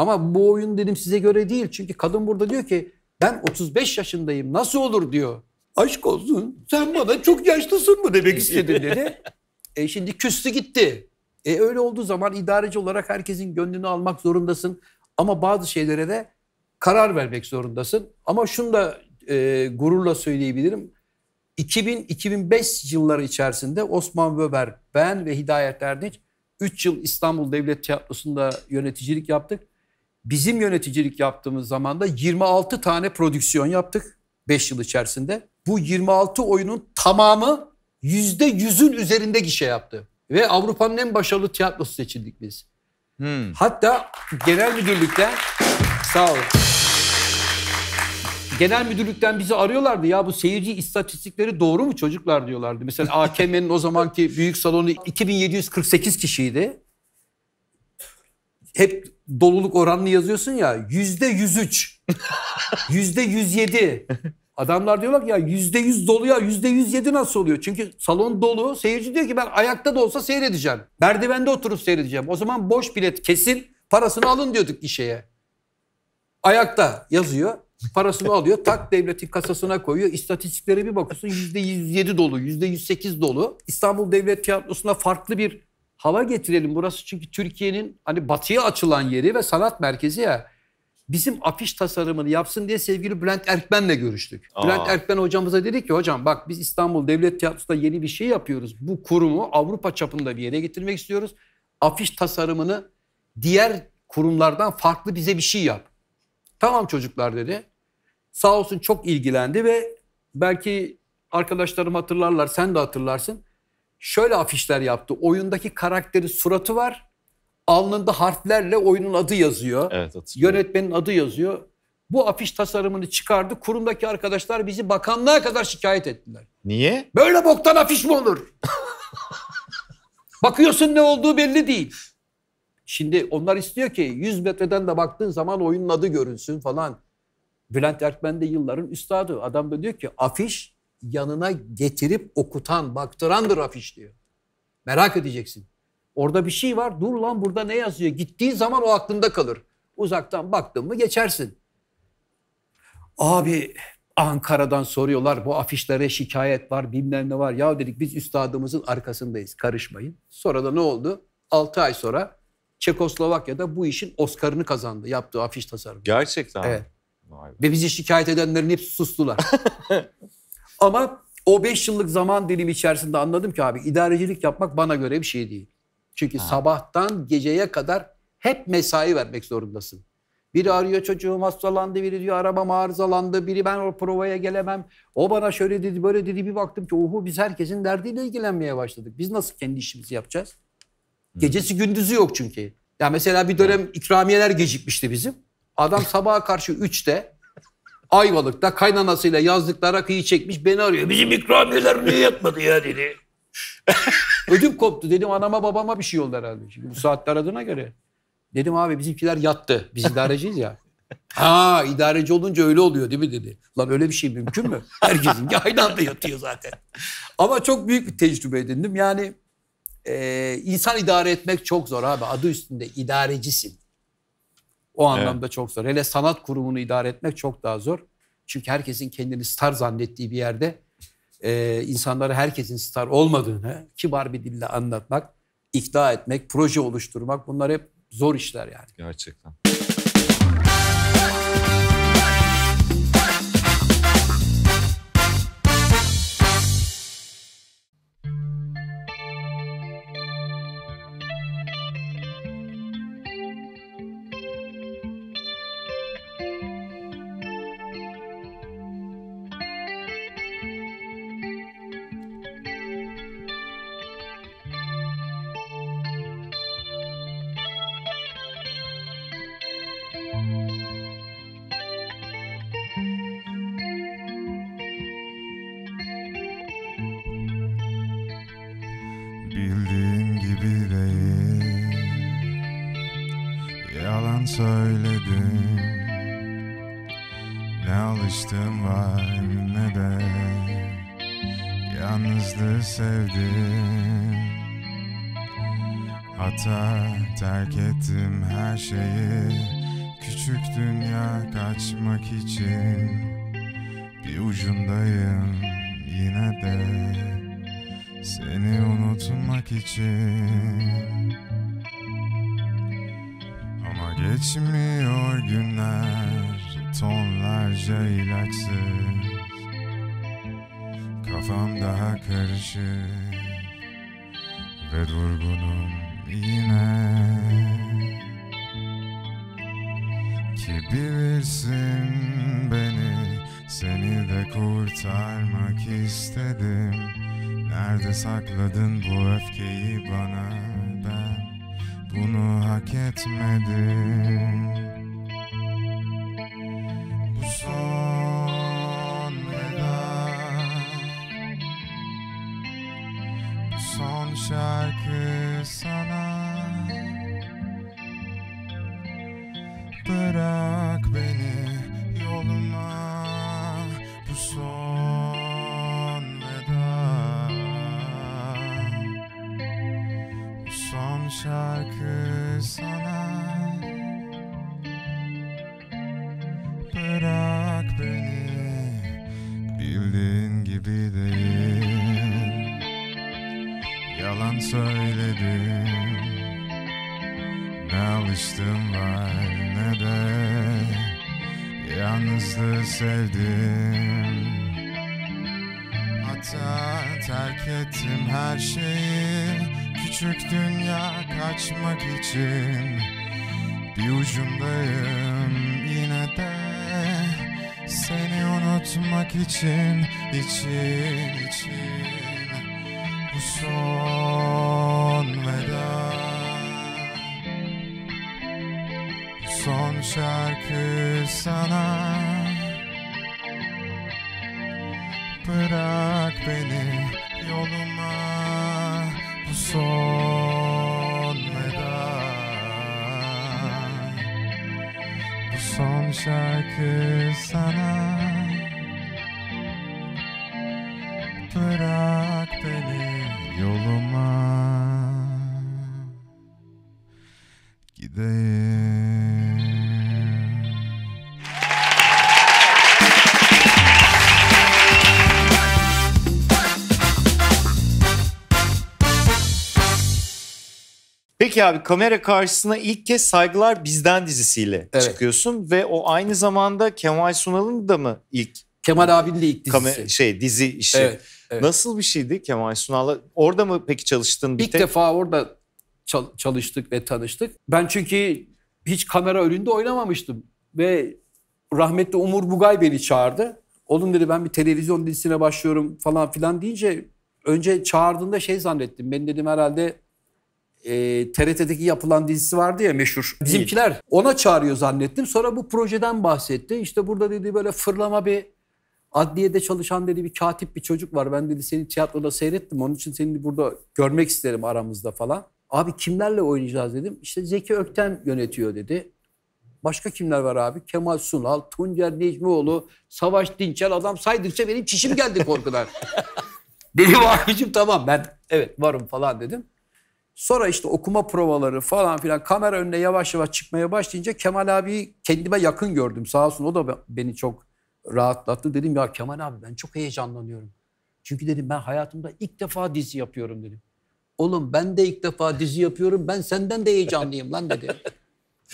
Ama bu oyun dedim size göre değil. Çünkü kadın burada diyor ki ben 35 yaşındayım nasıl olur diyor. Aşk olsun sen bana çok yaşlısın mı demek (laughs) istedin dedi. E şimdi küstü gitti. E öyle olduğu zaman idareci olarak herkesin gönlünü almak zorundasın. Ama bazı şeylere de karar vermek zorundasın. Ama şunu da e, gururla söyleyebilirim. 2000-2005 yılları içerisinde Osman Böber, ben ve Hidayet Erdinç 3 yıl İstanbul Devlet Tiyatrosu'nda yöneticilik yaptık. Bizim yöneticilik yaptığımız zaman da 26 tane prodüksiyon yaptık 5 yıl içerisinde. Bu 26 oyunun tamamı %100'ün üzerinde gişe yaptı. Ve Avrupa'nın en başarılı tiyatrosu seçildik biz. Hmm. Hatta genel müdürlükten sağ olun. Genel müdürlükten bizi arıyorlardı ya bu seyirci istatistikleri doğru mu çocuklar diyorlardı. Mesela AKM'nin o zamanki büyük salonu 2748 kişiydi. Hep doluluk oranını yazıyorsun ya yüzde 103, (laughs) yüzde 107. Adamlar diyorlar ki ya yüzde yüz dolu ya yüzde yüz yedi nasıl oluyor? Çünkü salon dolu. Seyirci diyor ki ben ayakta da olsa seyredeceğim. Merdivende oturup seyredeceğim. O zaman boş bilet kesin parasını alın diyorduk gişeye. Ayakta yazıyor. Parasını alıyor. Tak devletin kasasına koyuyor. İstatistiklere bir bakıyorsun yüzde yüz yedi dolu. Yüzde yüz sekiz dolu. İstanbul Devlet Tiyatrosu'na farklı bir hava getirelim. Burası çünkü Türkiye'nin hani batıya açılan yeri ve sanat merkezi ya bizim afiş tasarımını yapsın diye sevgili Bülent Erkmen'le görüştük. Aa. Bülent Erkmen hocamıza dedi ki hocam bak biz İstanbul Devlet Tiyatrosu'nda yeni bir şey yapıyoruz. Bu kurumu Avrupa çapında bir yere getirmek istiyoruz. Afiş tasarımını diğer kurumlardan farklı bize bir şey yap. Tamam çocuklar dedi. Sağ olsun çok ilgilendi ve belki arkadaşlarım hatırlarlar sen de hatırlarsın. Şöyle afişler yaptı. Oyundaki karakteri suratı var alnında harflerle oyunun adı yazıyor. Evet, Yönetmenin adı yazıyor. Bu afiş tasarımını çıkardı. Kurumdaki arkadaşlar bizi bakanlığa kadar şikayet ettiler. Niye? Böyle boktan afiş mi olur? Bakıyorsun ne olduğu belli değil. Şimdi onlar istiyor ki 100 metreden de baktığın zaman oyunun adı görünsün falan. Bülent Erkmen de yılların üstadı. Adam da diyor ki afiş yanına getirip okutan, baktırandır afiş diyor. Merak edeceksin. Orada bir şey var. Dur lan burada ne yazıyor? Gittiğin zaman o aklında kalır. Uzaktan baktın mı geçersin. Abi Ankara'dan soruyorlar bu afişlere şikayet var bilmem ne var. Ya dedik biz üstadımızın arkasındayız karışmayın. Sonra da ne oldu? 6 ay sonra Çekoslovakya'da bu işin Oscar'ını kazandı yaptığı afiş tasarımı. Gerçekten Evet. Vay Ve bizi şikayet edenlerin hepsi sustular. (laughs) Ama o 5 yıllık zaman dilimi içerisinde anladım ki abi idarecilik yapmak bana göre bir şey değil. Çünkü ha. sabahtan geceye kadar hep mesai vermek zorundasın. Biri arıyor çocuğum hastalandı, biri diyor arabam arızalandı, biri ben o provaya gelemem. O bana şöyle dedi, böyle dedi. Bir baktım ki ohu biz herkesin derdiyle ilgilenmeye başladık. Biz nasıl kendi işimizi yapacağız? Gecesi gündüzü yok çünkü. Ya mesela bir dönem ikramiyeler gecikmişti bizim. Adam sabaha karşı 3'te Ayvalık'ta kaynanasıyla yazdıkları rakıyı çekmiş beni arıyor. Bizim ikramiyeler niye yatmadı ya dedi. (laughs) Ödüm koptu. Dedim anama babama bir şey oldu herhalde. Çünkü bu saatte aradığına göre. Dedim abi bizimkiler yattı. Biz idareciyız ya. (laughs) Ha idareci olunca öyle oluyor değil mi dedi. Lan öyle bir şey mümkün mü? Herkesin aynı anda yatıyor zaten. Ama çok büyük bir tecrübe edindim. Yani e, insan idare etmek çok zor abi. Adı üstünde idarecisin. O anlamda evet. çok zor. Hele sanat kurumunu idare etmek çok daha zor. Çünkü herkesin kendini star zannettiği bir yerde e, insanlara herkesin star olmadığını kibar bir dille anlatmak, ikna etmek, proje oluşturmak bunlar hep zor işler yani. Gerçekten. Bilirsin beni Seni de kurtarmak istedim. Nerede sakladın bu öfkeyi bana Ben? Bunu hak etmedim için için için Bu son veda. Bu son şarkı sana Peki abi kamera karşısına ilk kez Saygılar Bizden dizisiyle Evet. çıkıyorsun ve o aynı zamanda Kemal Sunal'ın da mı ilk Kemal abinin de ilk dizisi. kamera şey dizi işi? Evet, evet. Nasıl bir şeydi Kemal Sunal'la? Orada mı peki çalıştın bir İlk tek? defa orada çal- çalıştık ve tanıştık. Ben çünkü hiç kamera önünde oynamamıştım. Ve rahmetli Umur Bugay beni çağırdı. Oğlum dedi ben bir televizyon dizisine başlıyorum falan filan deyince önce çağırdığında şey zannettim. Ben dedim herhalde e, TRT'deki yapılan dizisi vardı ya meşhur. Bizimkiler ona çağırıyor zannettim. Sonra bu projeden bahsetti. İşte burada dedi böyle fırlama bir adliyede çalışan dedi bir katip bir çocuk var. Ben dedi seni tiyatroda seyrettim. Onun için seni burada görmek isterim aramızda falan. Abi kimlerle oynayacağız dedim. İşte Zeki Ökten yönetiyor dedi. Başka kimler var abi? Kemal Sunal, Tuncer Necmioğlu, Savaş Dinçer adam saydıkça benim çişim geldi korkudan. (laughs) dedim abicim tamam ben evet varım falan dedim. Sonra işte okuma provaları falan filan kamera önüne yavaş yavaş çıkmaya başlayınca Kemal abiyi kendime yakın gördüm. Sağ olsun o da beni çok rahatlattı. Dedim ya Kemal abi ben çok heyecanlanıyorum. Çünkü dedim ben hayatımda ilk defa dizi yapıyorum dedim. Oğlum ben de ilk defa dizi yapıyorum ben senden de heyecanlıyım lan dedi.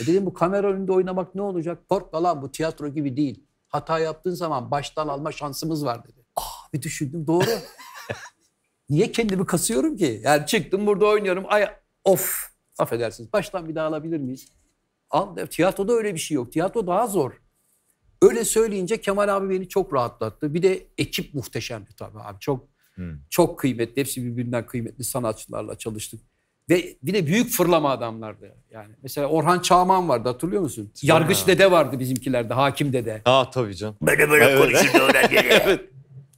E dedim bu kamera önünde oynamak ne olacak? Korkma lan bu tiyatro gibi değil. Hata yaptığın zaman baştan alma şansımız var dedi. Ah bir düşündüm doğru. Niye kendimi kasıyorum ki? Yani çıktım burada oynuyorum. Ay of affedersiniz baştan bir daha alabilir miyiz? Al, tiyatroda öyle bir şey yok. Tiyatro daha zor. Öyle söyleyince Kemal abi beni çok rahatlattı. Bir de ekip muhteşemdi tabii abi. Çok çok kıymetli. Hepsi birbirinden kıymetli sanatçılarla çalıştık. Ve bir de büyük fırlama adamlardı. Yani mesela Orhan Çağman vardı hatırlıyor musun? Yargıç dede vardı bizimkilerde, hakim dede. Aa tabii canım. Böyle böyle (laughs) Evet. konuşurdu Orhan dede.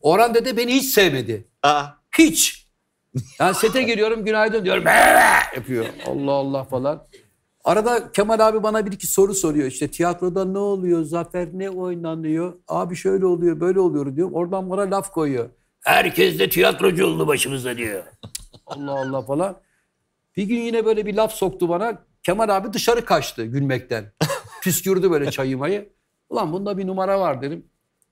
Orhan dede beni hiç sevmedi. Aa, Hiç. Yani sete geliyorum günaydın diyorum. Yapıyor. Allah Allah falan. Arada Kemal abi bana bir iki soru soruyor. İşte tiyatroda ne oluyor? Zafer ne oynanıyor? Abi şöyle oluyor, böyle oluyor diyor. Oradan bana laf koyuyor. Herkes de tiyatrocu oldu başımıza diyor. Allah Allah falan. Bir gün yine böyle bir laf soktu bana. Kemal abi dışarı kaçtı gülmekten. Püskürdü böyle çayı mayı. Ulan bunda bir numara var dedim.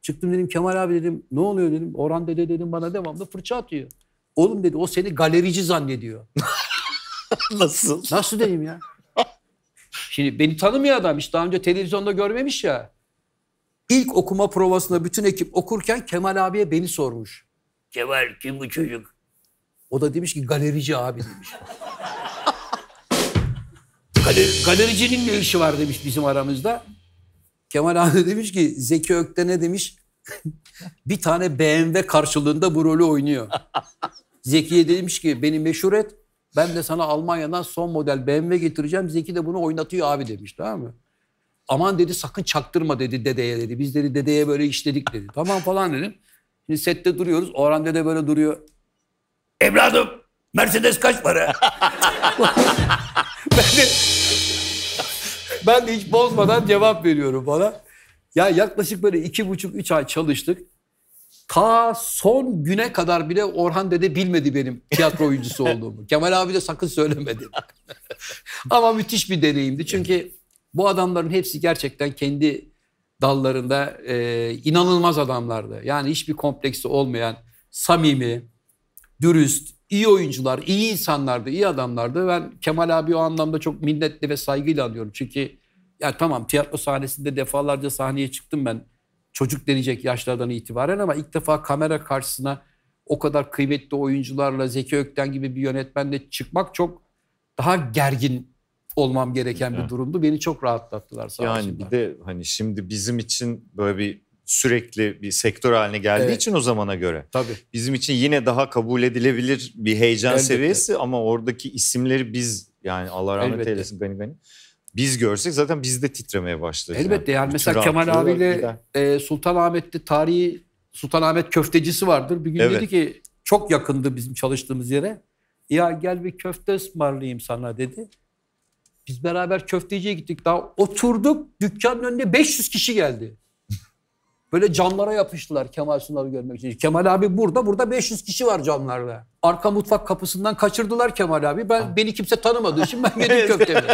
Çıktım dedim Kemal abi dedim ne oluyor dedim. Orhan dede dedim bana devamlı fırça atıyor. Oğlum dedi o seni galerici zannediyor. (laughs) Nasıl? Nasıl dedim ya? (laughs) Şimdi beni tanımıyor adam. Hiç daha önce televizyonda görmemiş ya. İlk okuma provasında bütün ekip okurken Kemal abiye beni sormuş. Kemal kim bu çocuk? O da demiş ki galerici abi demiş. (laughs) Galer, galericinin ne işi var demiş bizim aramızda. Kemal abi demiş ki Zeki Ökten'e demiş (laughs) bir tane BMW karşılığında bu rolü oynuyor. (laughs) Zeki'ye demiş ki beni meşhur et. Ben de sana Almanya'dan son model BMW getireceğim. Zeki de bunu oynatıyor abi demiş tamam mı? Aman dedi sakın çaktırma dedi dedeye dedi. Biz dedi dedeye böyle işledik dedi. Tamam falan dedim. Şimdi sette duruyoruz. Orhan dede böyle duruyor. Evladım Mercedes kaç para? (laughs) ben de ben de hiç bozmadan cevap veriyorum falan. Ya yaklaşık böyle iki buçuk üç ay çalıştık. Ta son güne kadar bile Orhan Dede bilmedi benim tiyatro oyuncusu olduğumu. (laughs) Kemal abi de sakın söylemedi. (laughs) Ama müthiş bir deneyimdi. Çünkü bu adamların hepsi gerçekten kendi dallarında e, inanılmaz adamlardı. Yani hiçbir kompleksi olmayan, samimi, dürüst, iyi oyuncular, iyi insanlardı, iyi adamlardı. Ben Kemal abi o anlamda çok minnetle ve saygıyla anıyorum. Çünkü ya tamam tiyatro sahnesinde defalarca sahneye çıktım ben çocuk denecek yaşlardan itibaren ama ilk defa kamera karşısına o kadar kıymetli oyuncularla Zeki Ökten gibi bir yönetmenle çıkmak çok daha gergin olmam gereken bir durumdu. Beni çok rahatlattılar sağ Yani olsunlar. bir de hani şimdi bizim için böyle bir sürekli bir sektör haline geldiği Evet. için o zamana göre Tabii. bizim için yine daha kabul edilebilir bir heyecan Elbette. seviyesi ama oradaki isimleri biz yani Allah rahmet Elbette. eylesin gani gani biz görsek zaten biz de titremeye başlarız. Elbette yani Bütün mesela Kemal abiyle e, Sultanahmet'te tarihi Sultanahmet köftecisi vardır. Bir gün Evet. dedi ki çok yakındı bizim çalıştığımız yere. Ya gel bir köfte ısmarlayayım sana dedi. Biz beraber köfteciye gittik. Daha oturduk dükkanın önünde 500 kişi geldi. Böyle camlara yapıştılar Kemal Sunal'ı görmek için. Kemal abi burada, burada 500 kişi var camlarda. Arka mutfak kapısından kaçırdılar Kemal abi. Ben beni kimse tanımadığı için ben (laughs) yedim köftemi.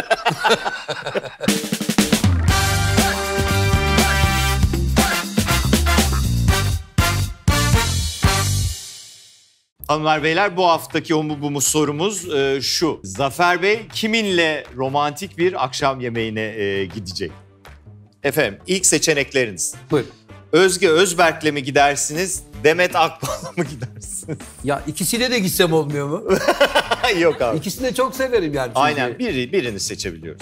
Hanımlar beyler bu haftaki o mu bu mu sorumuz e, şu. Zafer Bey kiminle romantik bir akşam yemeğine e, gidecek? Efendim ilk seçenekleriniz. Buyurun. Özge Özberk'le mi gidersiniz? Demet Akbal'la mı gidersiniz? Ya ikisiyle de gitsem olmuyor mu? (laughs) Yok abi. İkisini de çok severim yani. çünkü. Aynen biri, birini seçebiliyoruz.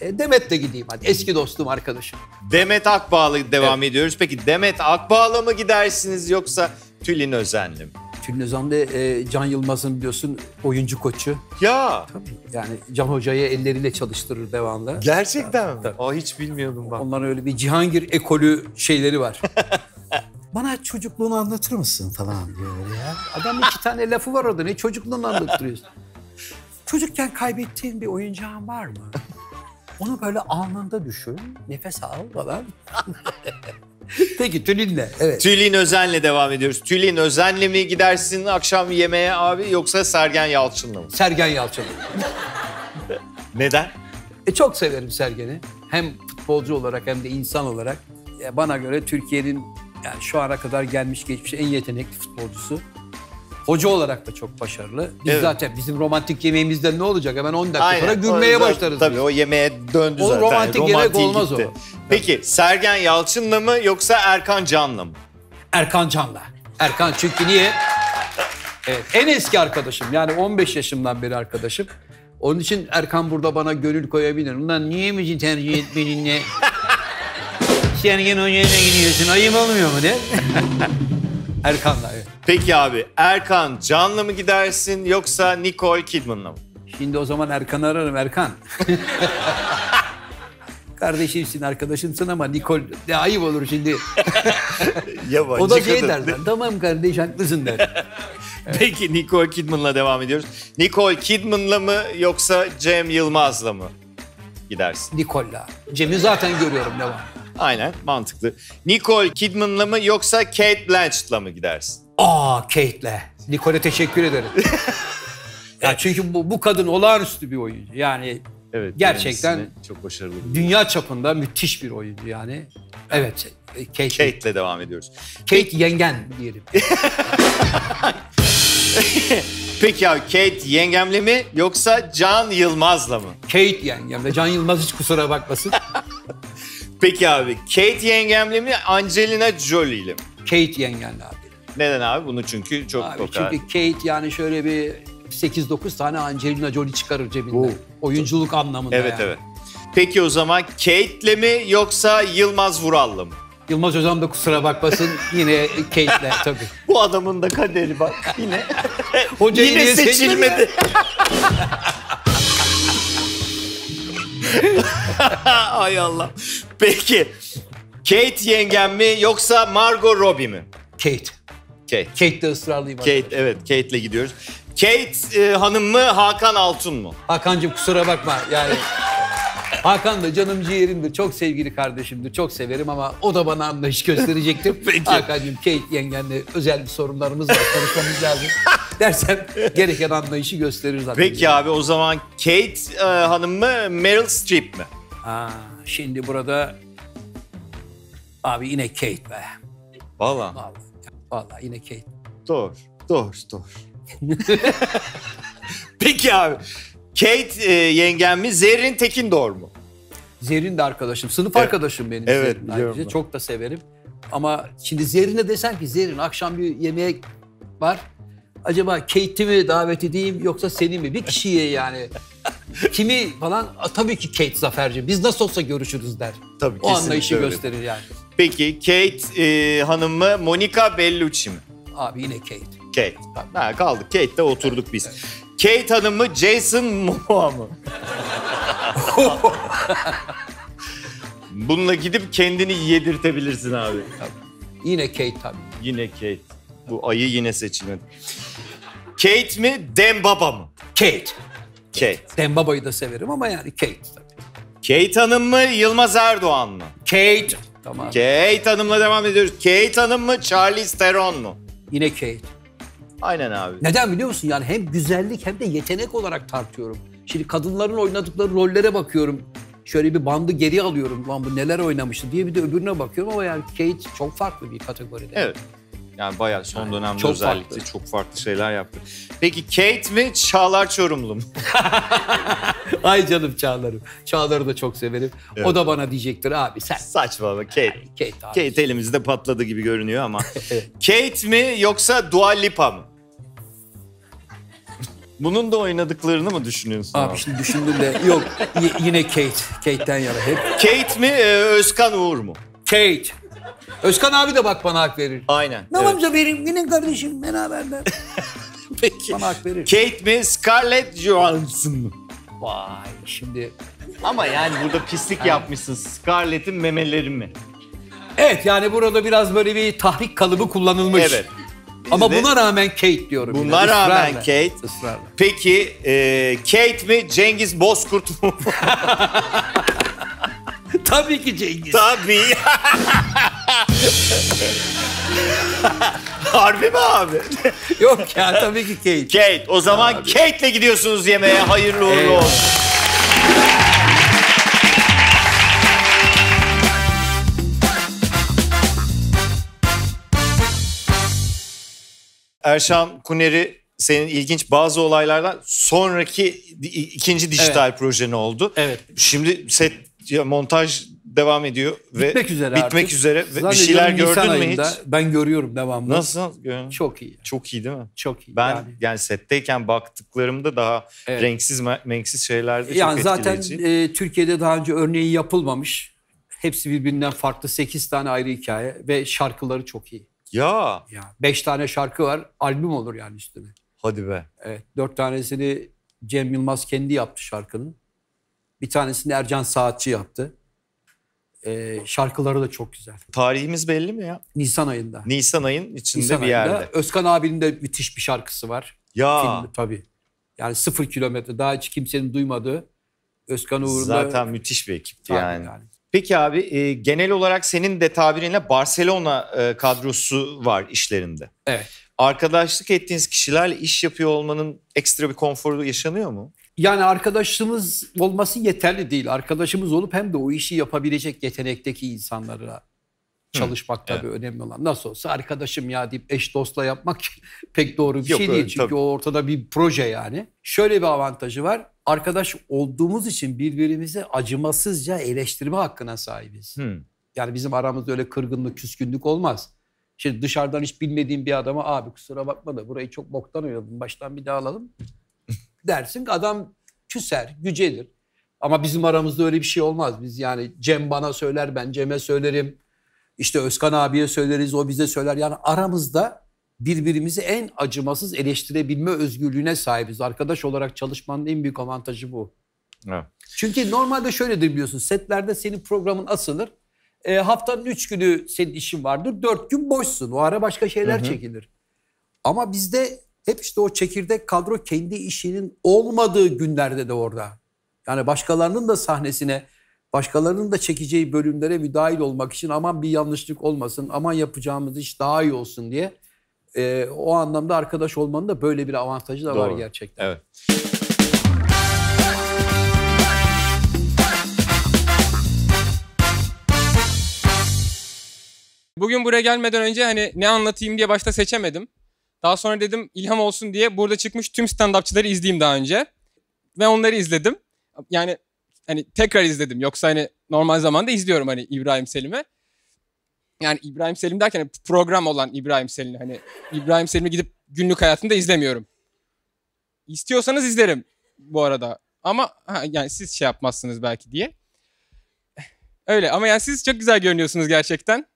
E, Demet de gideyim hadi. Eski dostum, arkadaşım. Demet Akbağ'la devam ediyoruz. Peki Demet Akbağ'la mı gidersiniz yoksa Tülin Özen'le mi? Tülin Özan'da e, Can Yılmaz'ın biliyorsun oyuncu koçu. Ya Yani Can Hoca'yı elleriyle çalıştırır devamlı. gerçekten mi? Tabii. Aa, hiç bilmiyordum bak. Onların öyle bir Cihangir ekolü şeyleri var. (laughs) Bana çocukluğunu anlatır mısın falan diyor ya. Adam iki tane lafı var orada. Ne çocukluğunu anlattırıyorsun? Çocukken kaybettiğin bir oyuncağın var mı? Onu böyle alnında düşün. Nefes al falan. (laughs) (laughs) Peki Tülin'le. Evet. Tülin Özen'le devam ediyoruz. Tülin Özen'le mi gidersin akşam yemeğe abi yoksa Sergen Yalçın'la mı? Sergen Yalçın. Neden? E çok severim Sergen'i. Hem futbolcu olarak hem de insan olarak. Ya bana göre Türkiye'nin yani şu ana kadar gelmiş geçmiş en yetenekli futbolcusu. Hoca olarak da çok başarılı. Biz Evet. zaten bizim romantik yemeğimizden ne olacak? Hemen 10 dakika sonra gülmeye O zaten- başlarız. Tabii biz. o yemeğe döndü O zaten. romantik yemek Romantiği olmaz gitti. o. Peki Sergen Yalçın'la mı yoksa Erkan Can'la mı? Erkan Can'la. Erkan çünkü niye? Evet, en eski arkadaşım. Yani 15 yaşımdan beri arkadaşım. Onun için Erkan burada bana gönül koyabilir. Ulan niye bizi tercih etmedin ne? (laughs) Sergen Hoca'ya gidiyorsun. Ayıp olmuyor mu ne? (laughs) Erkan'la evet. Peki abi Erkan Can'la mı gidersin yoksa Nicole Kidman'la mı? Şimdi o zaman Erkan'ı ararım. Erkan. (laughs) Kardeşimsin, arkadaşımsın ama Nikol de ayıp olur şimdi. (laughs) Yabancı O da şey kadın. der. Tamam kardeş haklısın der. (laughs) Peki Nicole Kidman'la devam ediyoruz. Nicole Kidman'la mı yoksa Cem Yılmaz'la mı gidersin? Nicola. Cem'i zaten görüyorum devam. Aynen mantıklı. Nicole Kidman'la mı yoksa Kate Blanchett'la mı gidersin? Aa Kate'le. Nicole'e teşekkür ederim. (laughs) ya çünkü bu, bu kadın olağanüstü bir oyuncu. Yani Evet. Gerçekten- çok başarılı. dünya çapında müthiş bir oyuncu yani. Evet. Kate. Kate, Kate'le devam ediyoruz. yengen diyelim. (laughs) Peki abi Kate yengemle mi yoksa Can Yılmaz'la mı? Kate yengem ve Can Yılmaz hiç kusura bakmasın. (laughs) Peki abi Kate yengemle mi Angelina Jolie ile mi? Kate yengenle abi. Neden abi? Bunu çünkü çok Abi o kadar- çünkü Kate yani şöyle bir 8-9 tane Angelina Jolie çıkarır cebinden. Oo. Oyunculuk anlamında Evet yani. evet. Peki o zaman Kate'le mi yoksa Yılmaz Vural'la mı? Yılmaz Hocam da kusura bakmasın yine Kate'le tabii. Bu adamın da kaderi bak yine. Hocayı yine seçilmedi. (laughs) Ay Allah. Peki Kate yengem mi yoksa Margot Robbie mi? Kate. Kate. Kate'de ısrarlıyım. Kate arkadaşlar. evet Kate'le gidiyoruz. Kate e, hanım mı Hakan Altun mu? Hakan'cığım kusura bakma yani. Hakan da canım ciğerimdir. Çok sevgili kardeşimdir. Çok severim ama o da bana anlayış gösterecektir. (laughs) Peki. Hakan'cığım Kate yengenle özel bir sorunlarımız var. Konuşmamız lazım. (laughs) Dersem gereken anlayışı gösterir zaten. Peki abi o zaman Kate e, hanım mı Meryl Streep mi? Aa, şimdi burada abi yine Kate be. Valla. Vallahi yine Kate. Doğru. Doğru. Doğru. (laughs) Peki abi. Kate e, yengem mi Zerrin Tekin doğru mu? Zerrin de arkadaşım. Sınıf Evet. arkadaşım benim. Evet, ayrıca. Çok da severim. Ama şimdi Zerrin'e desem ki Zerrin akşam bir yemeğe var. Acaba Kate'i mi davet edeyim yoksa seni mi? Bir kişiye yani. (laughs) Kimi falan "Aa, tabii ki Kate Zaferci. Biz nasıl olsa görüşürüz der. Tabii O anlayışı öyle. gösterir yani. Peki Kate e, hanım mı Monica Bellucci mi? Abi yine Kate. Kate. Ha, kaldık. Kate'de oturduk biz. Kate hanım mı Jason Momoa mı? Bununla gidip kendini yedirtebilirsin abi. Yine Kate tabii. Yine Kate. Bu ayı yine seçilmedi. Kate mi Dembaba mı? Kate. Kate. Dembaba'yı da severim ama yani Kate tabii. Kate Hanım mı Yılmaz Erdoğan mı? Kate. Tamam. Kate Hanım'la devam ediyoruz. Kate Hanım mı Charlize Theron mu? Yine Kate. Aynen abi. Neden biliyor musun? Yani hem güzellik hem de yetenek olarak tartıyorum. Şimdi kadınların oynadıkları rollere bakıyorum. Şöyle bir bandı geri alıyorum. Lan bu neler oynamıştı diye bir de öbürüne bakıyorum ama yani Kate çok farklı bir kategoride. Evet. Yani bayağı son dönemde çok özellikle farklı. çok farklı şeyler yaptı. Peki Kate mi Çağlar Çorumlu mu? (laughs) Ay canım Çağlar'ım. Çağlar'ı da çok severim. Evet. O da bana diyecektir abi sen. Saçmalama Kate. Kate abi. Kate elimizde patladı gibi görünüyor ama. (laughs) Kate mi yoksa Dua Lipa mı? Bunun da oynadıklarını mı düşünüyorsun? Abi şimdi düşündüm de yok yine Kate. Kate'ten yana hep. Kate mi e, Özkan Uğur mu? Kate. Özkan abi de bak bana hak verir. Aynen. Ne evet. amca benim yine kardeşim beraberler. (laughs) Peki. Bana hak verir. Kate mi Scarlett Johansson mu? Vay şimdi. Ama yani burada pislik yapmışsın. Scarlett'in memeleri mi? Evet yani burada biraz böyle bir tahrik kalıbı kullanılmış. Evet. Ama Biz de- buna rağmen Kate diyorum. yine. Buna rağmen Israrla. Kate. Israrla. Peki e, Kate mi Cengiz Bozkurt mu? (laughs) (laughs) Tabii ki Cengiz. Tabii. (laughs) Harbi mi abi? Yok ya tabii ki Kate. Kate. O zaman Kate'le gidiyorsunuz yemeğe. Hayırlı uğurlu Eyvallah. olsun. Erşan Kuneri senin ilginç bazı olaylardan sonraki ikinci dijital projen oldu. Evet. Şimdi set ya, montaj devam ediyor ve Bitmek üzere bitmek artık. üzere ve bir şeyler Nisan gördün mü hiç? Ben görüyorum devamlı. Nasıl? Gör- Çok iyi. Çok iyi değil mi? Çok iyi. Ben yani. yani, setteyken baktıklarımda daha Evet. renksiz me- menksiz şeylerde çok Yani zaten etkileyici. e, Türkiye'de daha önce örneği yapılmamış. Hepsi birbirinden farklı 8 tane ayrı hikaye ve şarkıları çok iyi. Ya Ya 5 tane şarkı var, albüm olur yani üstüne. hadi be. Evet, 4 tanesini Cem Yılmaz kendi yaptı şarkının. Bir tanesini Ercan Saatçi yaptı. Ee, şarkıları da çok güzel. Tarihimiz belli mi ya? Nisan ayında. Nisan ayın içinde Nisan bir ayında. yerde. Özkan abinin de müthiş bir şarkısı var. Ya Filmi, tabii. Yani sıfır kilometre daha hiç kimsenin duymadığı Özkan Uğur'un da- zaten müthiş bir ekipti Tabii yani. Peki abi e, genel olarak senin de tabirinle Barcelona e, kadrosu var işlerinde. Evet. Arkadaşlık ettiğiniz kişilerle iş yapıyor olmanın ekstra bir konforu yaşanıyor mu? Yani arkadaşımız olması yeterli değil. Arkadaşımız olup hem de o işi yapabilecek yetenekteki insanlarla çalışmak tabii önemli olan. Nasıl olsa arkadaşım ya deyip eş dostla yapmak (laughs) pek doğru bir Yok, şey değil. Çünkü tabii. o ortada bir proje yani. Şöyle bir avantajı var. Arkadaş olduğumuz için birbirimizi acımasızca eleştirme hakkına sahibiz. Hmm. Yani bizim aramızda öyle kırgınlık, küskünlük olmaz. Şimdi dışarıdan hiç bilmediğin bir adama abi kusura bakma da burayı çok boktan oynadın baştan bir daha alalım dersin. Adam küser, gücelir. Ama bizim aramızda öyle bir şey olmaz. Biz yani Cem bana söyler, ben Cem'e söylerim. İşte Özkan abiye söyleriz, o bize söyler. Yani aramızda birbirimizi en acımasız eleştirebilme özgürlüğüne sahibiz. Arkadaş olarak çalışmanın en büyük avantajı bu. Evet. Çünkü normalde şöyledir biliyorsun. Setlerde senin programın asılır. E, haftanın üç günü senin işin vardır. Dört gün boşsun. O ara başka şeyler çekilir. Ama bizde hep işte o çekirdek kadro kendi işinin olmadığı günlerde de orada. Yani başkalarının da sahnesine, başkalarının da çekeceği bölümlere müdahil olmak için aman bir yanlışlık olmasın, aman yapacağımız iş daha iyi olsun diye. e, o anlamda arkadaş olmanın da böyle bir avantajı da var Doğru. gerçekten. Evet. Bugün buraya gelmeden önce hani ne anlatayım diye başta seçemedim. Daha sonra dedim ilham olsun diye burada çıkmış tüm stand-upçıları izleyeyim daha önce. Ve onları izledim. Yani hani tekrar izledim. Yoksa hani normal zamanda izliyorum hani İbrahim Selim'i. Yani İbrahim Selim derken hani program olan İbrahim Selim'i hani İbrahim Selim'i gidip günlük hayatında izlemiyorum. İstiyorsanız izlerim bu arada. Ama ha, yani siz şey yapmazsınız belki diye. Öyle ama yani siz çok güzel görünüyorsunuz gerçekten.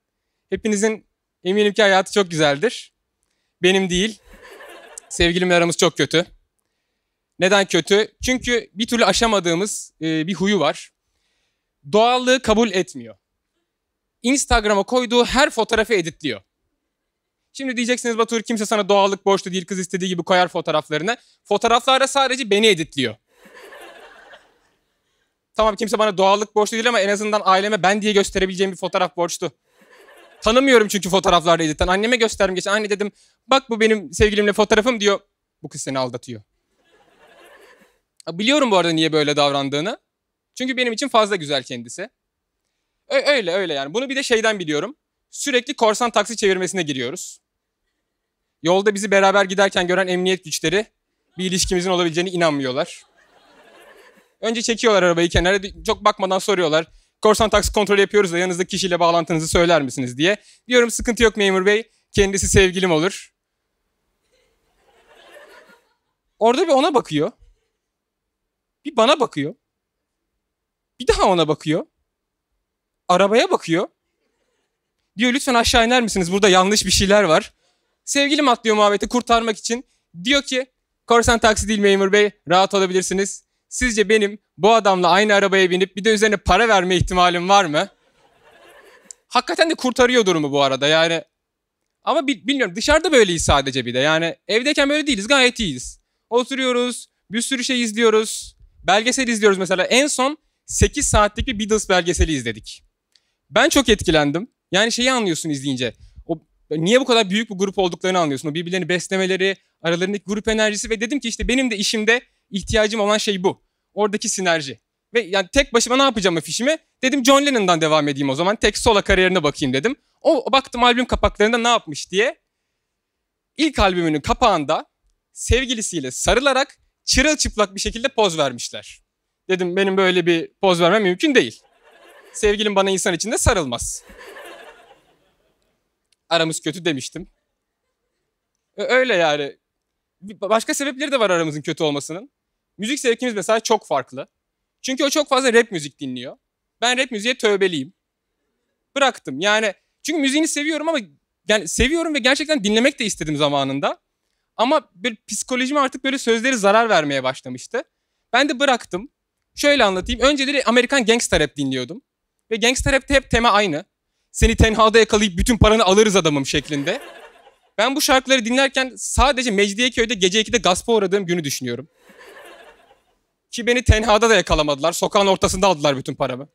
Hepinizin eminim ki hayatı çok güzeldir. Benim değil. Sevgilimle aramız çok kötü. Neden kötü? Çünkü bir türlü aşamadığımız e, bir huyu var. Doğallığı kabul etmiyor. Instagram'a koyduğu her fotoğrafı editliyor. Şimdi diyeceksiniz Batur kimse sana doğallık borçlu değil kız istediği gibi koyar fotoğraflarını. Fotoğraflarda sadece beni editliyor. Tamam kimse bana doğallık borçlu değil ama en azından aileme ben diye gösterebileceğim bir fotoğraf borçlu. Tanımıyorum çünkü fotoğraflarda editten. Anneme gösterdim geçen. Anne dedim bak bu benim sevgilimle fotoğrafım diyor. Bu kız seni aldatıyor. Biliyorum bu arada niye böyle davrandığını. Çünkü benim için fazla güzel kendisi. Ö- öyle öyle yani. Bunu bir de şeyden biliyorum. Sürekli korsan taksi çevirmesine giriyoruz. Yolda bizi beraber giderken gören emniyet güçleri bir ilişkimizin olabileceğine inanmıyorlar. Önce çekiyorlar arabayı kenara. Çok bakmadan soruyorlar. Korsan taksi kontrol yapıyoruz da yanınızdaki kişiyle bağlantınızı söyler misiniz diye. Diyorum sıkıntı yok memur bey. Kendisi sevgilim olur. Orada bir ona bakıyor. Bir bana bakıyor. Bir daha ona bakıyor. Arabaya bakıyor. Diyor lütfen aşağı iner misiniz? Burada yanlış bir şeyler var. Sevgilim atlıyor muhabbeti kurtarmak için. Diyor ki korsan taksi değil memur bey. Rahat olabilirsiniz. Sizce benim bu adamla aynı arabaya binip bir de üzerine para verme ihtimalim var mı? Hakikaten de kurtarıyor durumu bu arada yani. Ama bi- bilmiyorum dışarıda böyleyiz sadece bir de. Yani evdeyken böyle değiliz gayet iyiyiz. Oturuyoruz, bir sürü şey izliyoruz. Belgesel izliyoruz mesela. En son 8 saatlik bir Beatles belgeseli izledik. Ben çok etkilendim. Yani şeyi anlıyorsun izleyince. O niye bu kadar büyük bir grup olduklarını anlıyorsun. O birbirlerini beslemeleri, aralarındaki grup enerjisi ve dedim ki işte benim de işimde ihtiyacım olan şey bu. Oradaki sinerji. Ve yani tek başıma ne yapacağım afişimi? Dedim John Lennon'dan devam edeyim o zaman. Tek sola kariyerine bakayım dedim. O baktım albüm kapaklarında ne yapmış diye. İlk albümünün kapağında sevgilisiyle sarılarak çırılçıplak bir şekilde poz vermişler. Dedim benim böyle bir poz vermem mümkün değil. Sevgilim bana insan içinde sarılmaz. Aramız kötü demiştim. Öyle yani. Başka sebepleri de var aramızın kötü olmasının. Müzik zevkimiz mesela çok farklı. Çünkü o çok fazla rap müzik dinliyor. Ben rap müziğe tövbeliyim. Bıraktım. Yani çünkü müziğini seviyorum ama yani seviyorum ve gerçekten dinlemek de istedim zamanında. Ama bir psikolojime artık böyle sözleri zarar vermeye başlamıştı. Ben de bıraktım. Şöyle anlatayım. Önceleri Amerikan gangsta rap dinliyordum. Ve gangster rapte hep tema aynı. Seni tenhada yakalayıp bütün paranı alırız adamım şeklinde. Ben bu şarkıları dinlerken sadece Mecidiyeköy'de gece 2'de gaspa uğradığım günü düşünüyorum. Ki beni tenhada da yakalamadılar. Sokağın ortasında aldılar bütün paramı.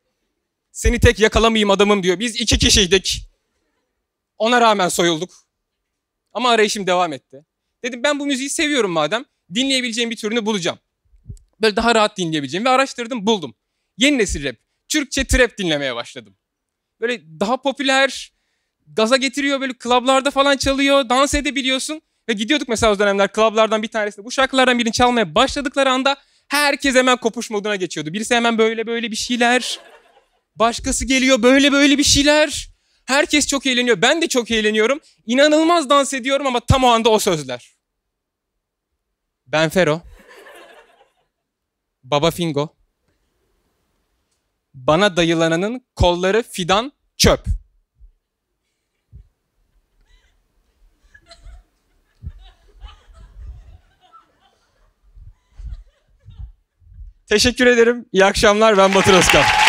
Seni tek yakalamayayım adamım diyor. Biz iki kişiydik. Ona rağmen soyulduk. Ama arayışım devam etti. Dedim ben bu müziği seviyorum madem. Dinleyebileceğim bir türünü bulacağım. Böyle daha rahat dinleyebileceğim ve araştırdım buldum. Yeni nesil rap. Türkçe trap dinlemeye başladım. Böyle daha popüler, gaza getiriyor böyle klablarda falan çalıyor, dans edebiliyorsun. Ve gidiyorduk mesela o dönemler klablardan bir tanesinde bu şarkılardan birini çalmaya başladıkları anda herkes hemen kopuş moduna geçiyordu. Birisi hemen böyle böyle bir şeyler. Başkası geliyor böyle böyle bir şeyler. Herkes çok eğleniyor. Ben de çok eğleniyorum. İnanılmaz dans ediyorum ama tam o anda o sözler. Ben Fero. Baba Fingo. Bana dayılananın kolları fidan çöp. Teşekkür ederim. İyi akşamlar. Ben Batır Özkan.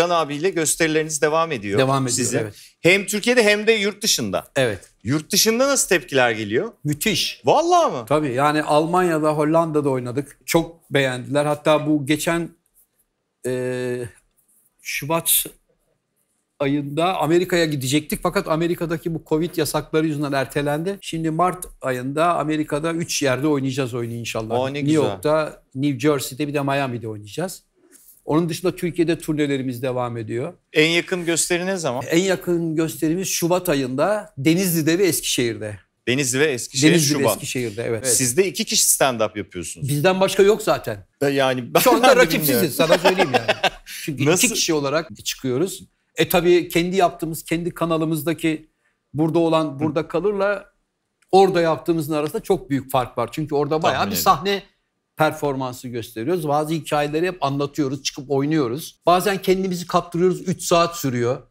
Can abiyle gösterileriniz devam ediyor. Devam ediyor, Sizin. evet. Hem Türkiye'de hem de yurt dışında. Evet. Yurt dışında nasıl tepkiler geliyor? Müthiş. Vallahi mı? Tabii yani Almanya'da, Hollanda'da oynadık. Çok beğendiler. Hatta bu geçen e, Şubat ayında Amerika'ya gidecektik. Fakat Amerika'daki bu Covid yasakları yüzünden ertelendi. Şimdi Mart ayında Amerika'da 3 yerde oynayacağız oyunu inşallah. Aa, ne New güzel. York'ta, New Jersey'de bir de Miami'de oynayacağız. Onun dışında Türkiye'de turnelerimiz devam ediyor. En yakın gösteri ne zaman? En yakın gösterimiz Şubat ayında Denizli'de ve Eskişehir'de. Denizli ve Eskişehir Denizli ve Şubat. Eskişehir'de evet. Siz de iki kişi stand-up yapıyorsunuz. Bizden başka yok zaten. Yani ben Şu anda rakipsiziz sana söyleyeyim yani. Çünkü Nasıl? iki kişi olarak çıkıyoruz. E tabii kendi yaptığımız, kendi kanalımızdaki burada olan burada kalırla orada yaptığımızın arasında çok büyük fark var. Çünkü orada bayağı Tahmin bir sahne performansı gösteriyoruz. Bazı hikayeleri hep anlatıyoruz, çıkıp oynuyoruz. Bazen kendimizi kaptırıyoruz 3 saat sürüyor.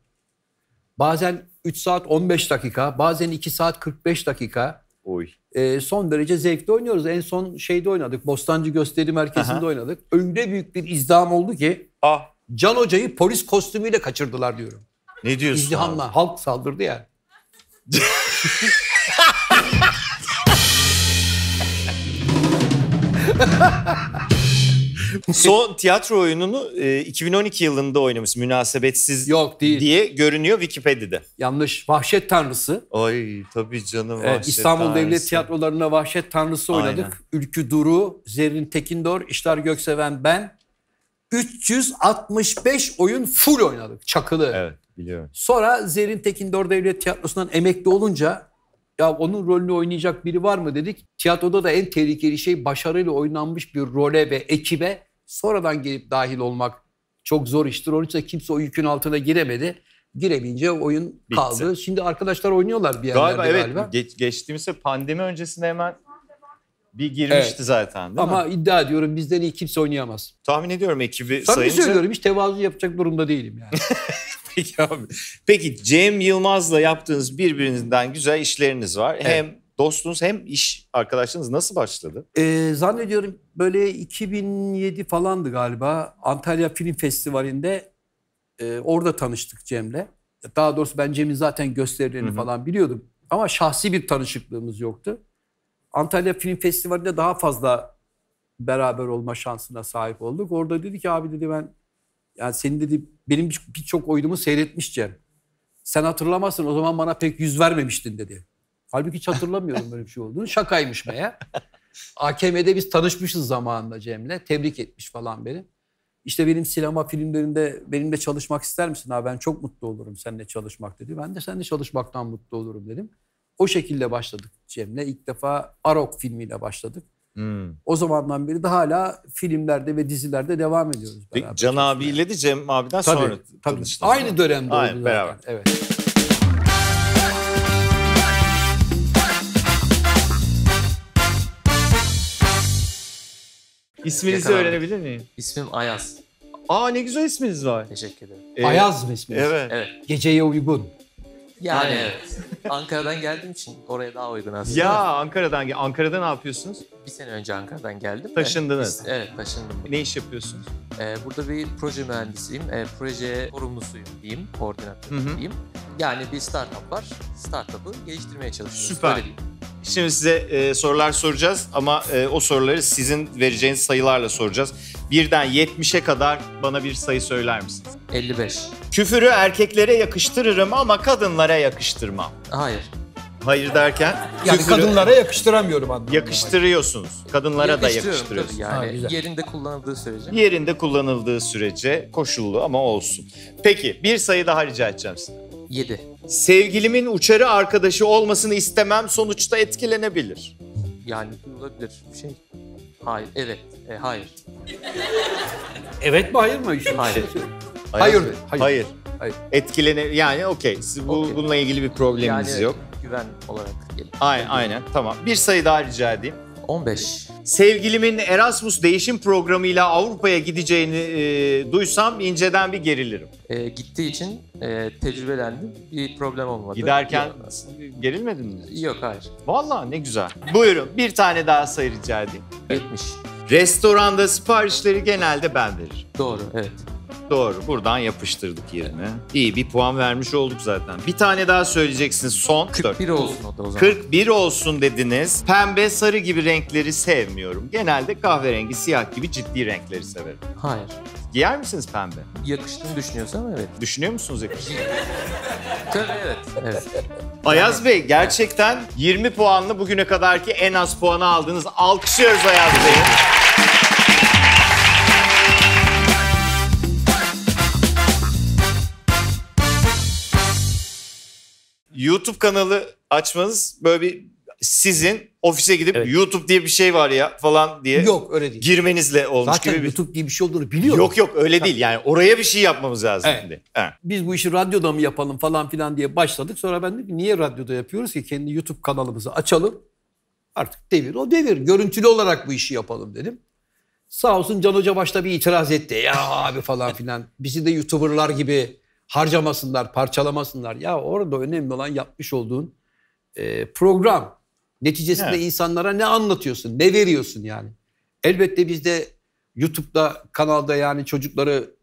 Bazen 3 saat 15 dakika, bazen 2 saat 45 dakika. Oy. E, son derece zevkli oynuyoruz. En son şeyde oynadık. Bostancı Gösteri Merkezi'nde Aha. oynadık. Öyle büyük bir izdiham oldu ki Ah Can Hoca'yı polis kostümüyle kaçırdılar diyorum. ne diyorsun? abi? İzdihamla. Halk saldırdı ya. (laughs) (laughs) Son tiyatro oyununu e, 2012 yılında oynamış münasebetsiz Yok değil. diye görünüyor Wikipedia'da. Yanlış. Vahşet Tanrısı. Ay tabii canım. Evet, vahşet İstanbul tanrısı. Devlet Tiyatroları'nda Vahşet Tanrısı oynadık. Aynen. Ülkü Duru, Zerrin Tekindor, İşler Gökseven ben. 365 oyun full oynadık. Çakılı. Evet biliyorum. Sonra Zerrin Tekindor Devlet Tiyatrosu'ndan emekli olunca ya onun rolünü oynayacak biri var mı dedik. Tiyatroda da en tehlikeli şey başarıyla oynanmış bir role ve ekibe sonradan gelip dahil olmak çok zor iştir. Onun için kimse o yükün altına giremedi. Giremeyince oyun kaldı. Şimdi arkadaşlar oynuyorlar bir yerlerde Galiba evet galiba. geç, geçtiğimizde pandemi öncesinde hemen bir girmişti Evet. zaten değil Ama mi? iddia ediyorum bizden iyi kimse oynayamaz. Tahmin ediyorum ekibi Samimi sayınca. söylüyorum hiç tevazu yapacak durumda değilim yani. (laughs) (laughs) Peki abi. Peki Cem Yılmaz'la yaptığınız birbirinden güzel işleriniz var. Hem dostunuz hem iş arkadaşlığınız nasıl başladı? Ee, zannediyorum böyle 2007 falandı galiba Antalya Film Festivali'nde e, orada tanıştık Cem'le. Daha doğrusu ben Cem'in zaten gösterilerini Hı hı. falan biliyordum. Ama şahsi bir tanışıklığımız yoktu. Antalya Film Festivali'nde daha fazla beraber olma şansına sahip olduk. Orada dedi ki abi dedi ben yani senin dedi benim bir- birçok oyunumu seyretmiş Cem. Sen hatırlamazsın o zaman bana pek yüz vermemiştin dedi. Halbuki hiç hatırlamıyorum böyle bir şey olduğunu. Şakaymış meğer. AKM'de biz tanışmışız zamanında Cem'le. Tebrik etmiş falan beni. İşte benim sinema filmlerinde benimle çalışmak ister misin? Ha ben çok mutlu olurum seninle çalışmak dedi. Ben de seninle çalışmaktan mutlu olurum dedim. O şekilde başladık Cem'le. İlk defa Arok filmiyle başladık. Hmm. O zamandan beri de hala filmlerde ve dizilerde devam ediyoruz. Beraber Can abiyle de Cem abiden Tabii, sonra tabii. tanıştınız. Aynı dönemde Aynen, oldu zaten. beraber. Evet. İsminizi Yakaladım. öğrenebilir miyim? İsmim Ayaz. Aa ne güzel isminiz var. Teşekkür ederim. Ee, Ayaz mı isminiz? Evet. Evet. Geceye uygun. Yani evet. Ankara'dan geldiğim için oraya daha uygun aslında. Ya Ankara'dan Ankara'da ne yapıyorsunuz? Bir sene önce Ankara'dan geldim. Taşındınız. biz- evet taşındım. Ne iş yapıyorsunuz? Ee, burada bir proje mühendisiyim. Ee, proje sorumlusuyum diyeyim. Hı hı. Koordinatörü diyeyim. Yani bir startup var. Startup'ı geliştirmeye çalışıyoruz. Süper. Öyle diyeyim. Şimdi size e, sorular soracağız ama e, o soruları sizin vereceğiniz sayılarla soracağız. Birden 70'e kadar bana bir sayı söyler misiniz? 55. Küfürü erkeklere yakıştırırım ama kadınlara yakıştırmam. Hayır. Hayır derken Yani küfürü kadınlara yakıştıramıyorum anlamına. yakıştırıyorsunuz. Kadınlara da Yakıştırıyorum yakıştırıyorsunuz. yani. Ha, güzel. yerinde kullanıldığı sürece. Yerinde kullanıldığı sürece koşullu ama olsun. Peki bir sayı daha rica edeceğim size. 7. Sevgilimin uçarı arkadaşı olmasını istemem sonuçta etkilenebilir. Yani olabilir bir şey. Hayır. Evet. E, hayır. Evet mi hayır mı? Şu- Hayır. Hayır, Hayır. hayır. Hayır. Hayır. Etkilene yani okey. Siz bu Okey. bununla ilgili bir probleminiz yani yok. güven olarak gelin. Aynen aynen tamam. Bir sayı daha rica edeyim. 15. Sevgilimin Erasmus değişim programıyla Avrupa'ya gideceğini e, duysam inceden bir gerilirim. E, gittiği için e, tecrübelendim. Bir problem olmadı. Giderken Yok, gerilmedin mi? Yok hayır. Vallahi ne güzel. Buyurun bir tane daha sayı rica edeyim. 70. Restoranda siparişleri genelde ben veririm. Doğru evet. Doğru. Buradan yapıştırdık yerine. İyi bir puan vermiş olduk zaten. Bir tane daha söyleyeceksiniz. Son. 41 olsun o da o zaman. 41 olsun dediniz. Pembe, sarı gibi renkleri sevmiyorum. Genelde kahverengi, siyah gibi ciddi renkleri severim. Hayır. Giyer misiniz pembe? Yakıştığını düşünüyorsam evet. Düşünüyor musunuz yakışıklı? (laughs) Tabii evet. Evet. Ayaz Bey gerçekten 20 puanlı bugüne kadarki en az puanı aldınız. Alkışlıyoruz Ayaz Bey'i. YouTube kanalı açmanız böyle bir sizin ofise gidip Evet. YouTube diye bir şey var ya falan diye Yok öyle değil. girmenizle olmuş Zaten gibi bir... YouTube diye bir şey olduğunu biliyorum. Yok yok öyle değil yani oraya bir şey yapmamız lazım. Evet. şimdi. Evet. Biz bu işi radyoda mı yapalım falan filan diye başladık. Sonra ben dedim ki niye radyoda yapıyoruz ki? Kendi YouTube kanalımızı açalım. Artık devir o devir. Görüntülü olarak bu işi yapalım dedim. Sağ olsun Can Hoca başta bir itiraz etti. Ya abi falan filan. Bizi de YouTuber'lar gibi harcamasınlar, parçalamasınlar. Ya orada önemli olan yapmış olduğun e, program. Neticesinde Evet. insanlara ne anlatıyorsun, ne veriyorsun yani. Elbette biz de YouTube'da kanalda yani çocukları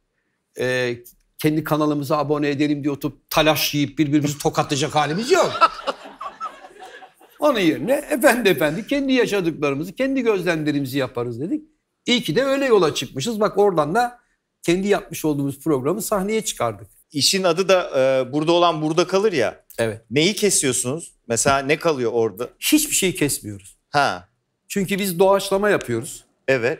e, kendi kanalımıza abone edelim diye oturup talaş yiyip birbirimizi tokatlayacak halimiz yok. (laughs) Onun yerine efendi efendi kendi yaşadıklarımızı, kendi gözlemlerimizi yaparız dedik. İyi ki de öyle yola çıkmışız. Bak oradan da kendi yapmış olduğumuz programı sahneye çıkardık. İşin adı da e, burada olan burada kalır ya. Evet. Neyi kesiyorsunuz? Mesela ne kalıyor orada? Hiçbir şey kesmiyoruz. Ha, Çünkü biz doğaçlama yapıyoruz. evet.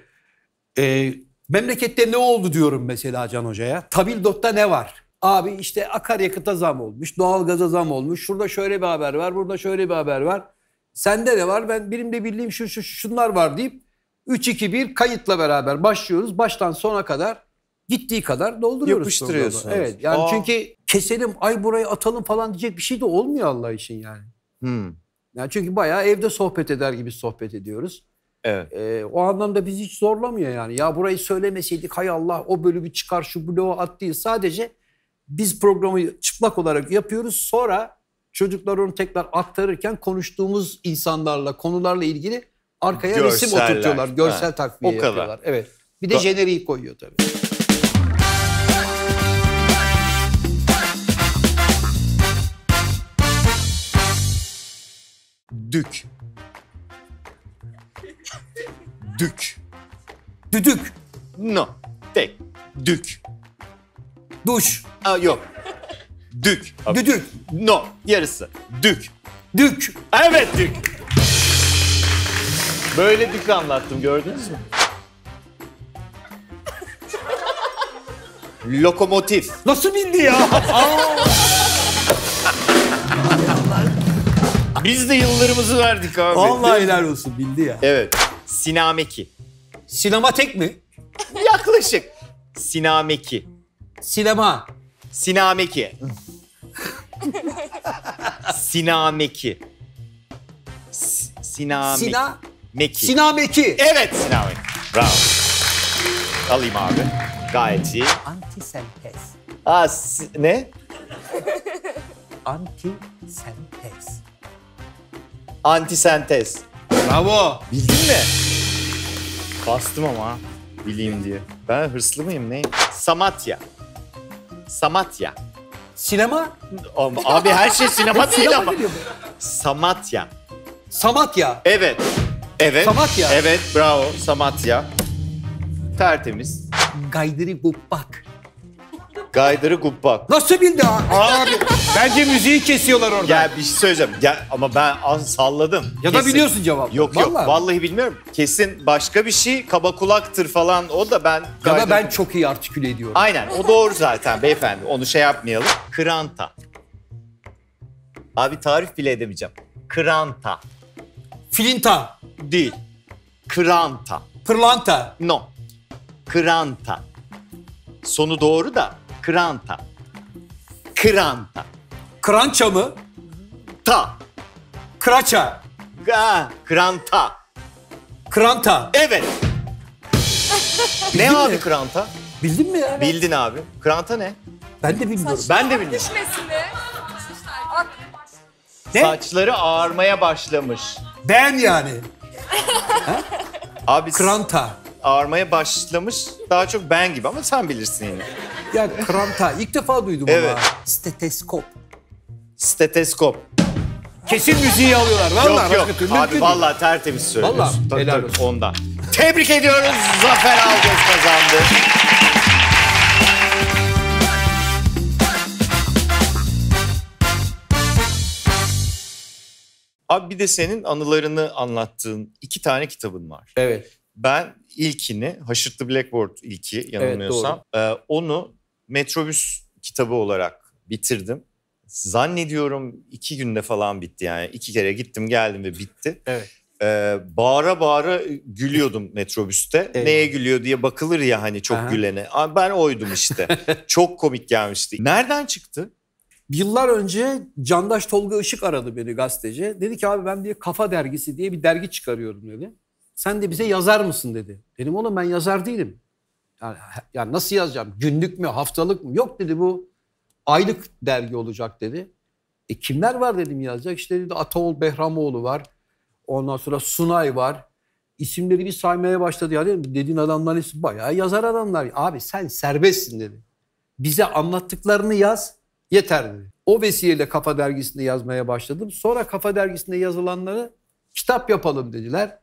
Ee, memlekette ne oldu diyorum mesela Can Hoca'ya. Tabildot'ta ne var? Abi işte akaryakıta zam olmuş, doğalgaza zam olmuş. Şurada şöyle bir haber var, burada şöyle bir haber var. Sende ne var? Ben benim de bildiğim şu, şu şunlar var deyip 3-2-1 kayıtla beraber başlıyoruz. Baştan sona kadar gittiği kadar dolduruyoruz. Yapıştırıyorsunuz. programı. Evet yani Aa. çünkü keselim ay burayı atalım falan diyecek bir şey de olmuyor Allah için yani. Hmm, Yani çünkü bayağı evde sohbet eder gibi sohbet ediyoruz. evet. Ee, o anlamda bizi hiç zorlamıyor yani. Ya burayı söylemeseydik hay Allah o bölümü çıkar şu bloğu at değil. Sadece biz programı çıplak olarak yapıyoruz. Sonra çocuklar onu tekrar aktarırken konuştuğumuz insanlarla, konularla ilgili arkaya resim Görseller. oturtuyorlar. Görsel Ha, takviye o kadar. yapıyorlar. Evet. Bir de jeneriği koyuyor tabii. Dük. Dük. Düdük, No. Tek. Dük. duş, Aa, yok. Dük. düdük, No. Yarısı. Dük. dük. Evet dük. Böyle dük anlattım gördünüz mü? Lokomotif. Nasıl bildi ya? (laughs) Biz de yıllarımızı verdik abi. Vallahi helal olsun bildi ya. Evet. Sinameki. Sinematek mi? Yaklaşık. Sinameki. Sinema. Sinameki. Sinameki. S- Sinameki. Sina, Meki. sinameki. Evet Sinameki. Bravo. Alayım abi. Gayet iyi. Antisentez. Aa, si- ne? Antisentez. Antisentez. Bravo. Bildin mi? Bastım ama ha, bileyim diye. Ben hırslı mıyım neyim? Samatya. Samatya. Sinema. Abi her şey sinema (laughs) değil ama. Samatya. Samatya. Evet. Evet. Samatya. Evet bravo Samatya. Tertemiz. Gaydırı bak. Gaydırı gubbak. Nasıl bildi? Abi bence müziği kesiyorlar orada. Ya bir şey söyleyeceğim. Ya, ama ben az salladım. ya da Kesin. biliyorsun cevabı. Yok yok Vallahi. vallahi bilmiyorum. Kesin başka bir şey kaba kulaktır falan o da ben... Ya da gaydırı- ben çok iyi artiküle ediyorum. Aynen o doğru zaten beyefendi onu şey yapmayalım. Kıranta. Abi tarif bile edemeyeceğim. Kıranta. Filinta. Değil. Kıranta. Pırlanta. No. Kıranta. Sonu doğru da kıranta. Kıranta. Krança mı? Ta. Kraça. Ga. Kıranta. Kranta. Evet. ne Bildin abi mi? kıranta? Bildin mi ya? Bildin abi. Kıranta ne? Ben de bilmiyorum. Ben de bilmiyorum. Düşmesini. Ne? Saçları ağarmaya başlamış. Ben yani. Abi Kranta. Ağarmaya başlamış daha çok ben gibi ama sen bilirsin yine. Ya kranta. İlk defa duydum Evet. ama. Steteskop. Steteskop. Kesin müziği alıyorlar. Vallahi yok yok. Abi mümkün vallahi tertemiz söylüyorsun. Vallahi, Tabii, helal tabii. Ondan. Tebrik ediyoruz. Zafer Algöz kazandı. Abi bir de senin anılarını anlattığın iki tane kitabın var. Evet. Ben ilkini, Haşır the Blackboard ilki yanılmıyorsam, e, onu metrobüs kitabı olarak bitirdim. Zannediyorum iki günde falan bitti yani. iki kere gittim geldim ve bitti. Evet. E, bağıra bağıra gülüyordum metrobüste. Eyvallah. Neye gülüyor diye bakılır ya hani çok Aha. gülene. Ben oydum işte. (laughs) çok komik gelmişti. Nereden çıktı? Yıllar önce Candaş Tolga Işık aradı beni gazeteci. Dedi ki abi ben diye Kafa Dergisi diye bir dergi çıkarıyorum dedi. Sen de bize yazar mısın dedi. Dedim oğlum ben yazar değilim. Yani, yani nasıl yazacağım? Günlük mü, haftalık mı? Yok dedi bu aylık dergi olacak dedi. E kimler var dedim yazacak. İşte dedi Ataol Behramoğlu var. Ondan sonra Sunay var. İsimleri bir saymaya başladı. Ya dedim dediğin adamlar hepsi bayağı yazar adamlar. Abi sen serbestsin dedi. Bize anlattıklarını yaz yeter dedi. O vesileyle Kafa Dergisi'nde yazmaya başladım. Sonra Kafa Dergisi'nde yazılanları kitap yapalım dediler.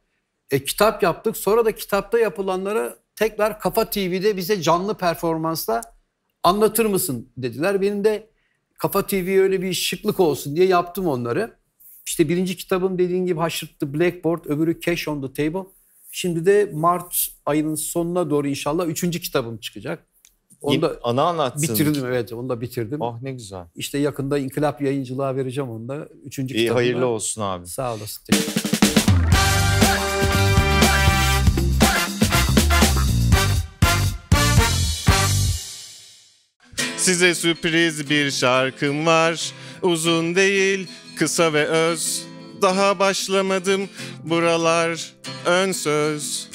E, kitap yaptık. Sonra da kitapta yapılanları tekrar Kafa TV'de bize canlı performansla anlatır mısın dediler. Benim de Kafa TV'ye öyle bir şıklık olsun diye yaptım onları. İşte birinci kitabım dediğin gibi Haşırt the Blackboard, öbürü Cash on the Table. Şimdi de Mart ayının sonuna doğru inşallah üçüncü kitabım çıkacak. Onu da Ana anlatsın. bitirdim evet onu da bitirdim. Oh ne güzel. İşte yakında İnkılap Yayıncılığa vereceğim onu da. Üçüncü İyi kitabım hayırlı olsun abi. Sağ olasın. Teşekkür Size sürpriz bir şarkım var. Uzun değil, kısa ve öz. Daha başlamadım buralar ön söz.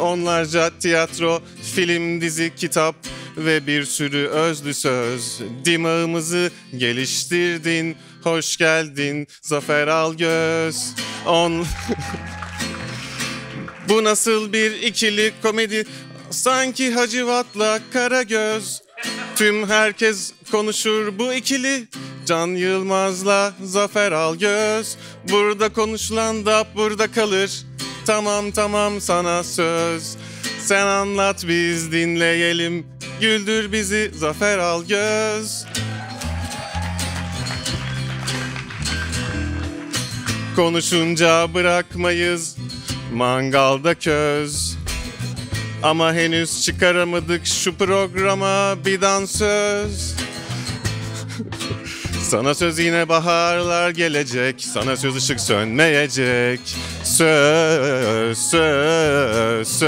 Onlarca tiyatro, film, dizi, kitap ve bir sürü özlü söz. Dimağımızı geliştirdin, hoş geldin Zafer Algöz. On... (laughs) Bu nasıl bir ikili komedi? Sanki Hacivat'la Karagöz. Tüm herkes konuşur bu ikili. Can Yılmaz'la Zafer Algöz. Burada konuşulan da burada kalır. Tamam tamam sana söz. Sen anlat biz dinleyelim. Güldür bizi Zafer Algöz. Konuşunca bırakmayız mangalda köz. Ama henüz çıkaramadık şu programa bir dansöz. Sana söz yine baharlar gelecek, sana söz ışık sönmeyecek. Söz, söz, söz,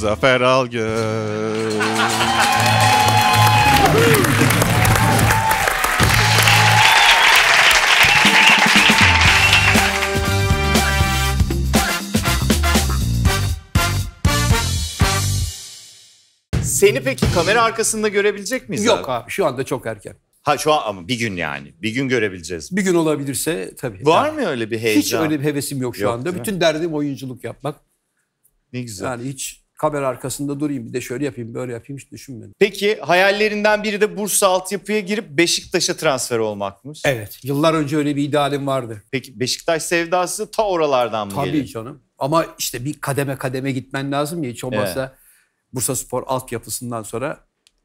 Zafer Algöz. Seni peki kamera arkasında görebilecek miyiz Yok abi? abi şu anda çok erken. Ha şu an ama bir gün yani. Bir gün görebileceğiz. Bir gün olabilirse tabii. Var Yani mı öyle bir heyecan? Hiç öyle bir hevesim yok şu Yok, anda. Bütün derdim oyunculuk yapmak. Ne güzel. Yani hiç kamera arkasında durayım bir de şöyle yapayım böyle yapayım hiç düşünmedim. Peki hayallerinden biri de Bursa altyapıya girip Beşiktaş'a transfer olmakmış. Evet yıllar önce öyle bir idealim vardı. Peki Beşiktaş sevdası ta oralardan mı Tabii geliyor? canım. Ama işte bir kademe kademe gitmen lazım ya hiç olmazsa Bursa Spor altyapısından sonra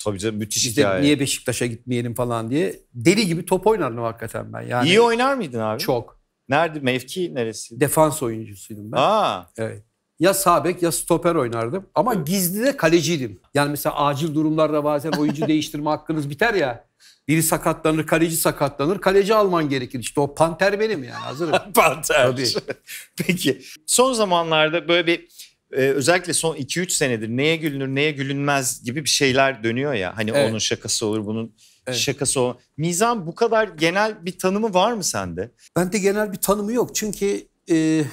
Tabii canım müthiş biz hikaye. niye Beşiktaş'a gitmeyelim falan diye deli gibi top oynardım hakikaten ben. Yani İyi oynar mıydın abi? çok. Nerede? Mevki neresi? Defans oyuncusuydum ben. Aa, Evet. Ya sağ bek ya stoper oynardım ama gizli de kaleciydim. Yani mesela acil durumlarda bazen oyuncu (laughs) değiştirme hakkınız biter ya. Biri sakatlanır, kaleci sakatlanır. Kaleci alman gerekir. İşte o panter benim yani hazırım. (laughs) Panter. Tabii. (laughs) Peki son zamanlarda böyle bir e, özellikle son 2-3 senedir neye gülünür neye gülünmez gibi bir şeyler dönüyor ya. Hani Evet. onun şakası olur bunun Evet. şakası olur. Mizan bu kadar genel bir tanımı var mı sende? Bende genel bir tanımı yok. Çünkü e,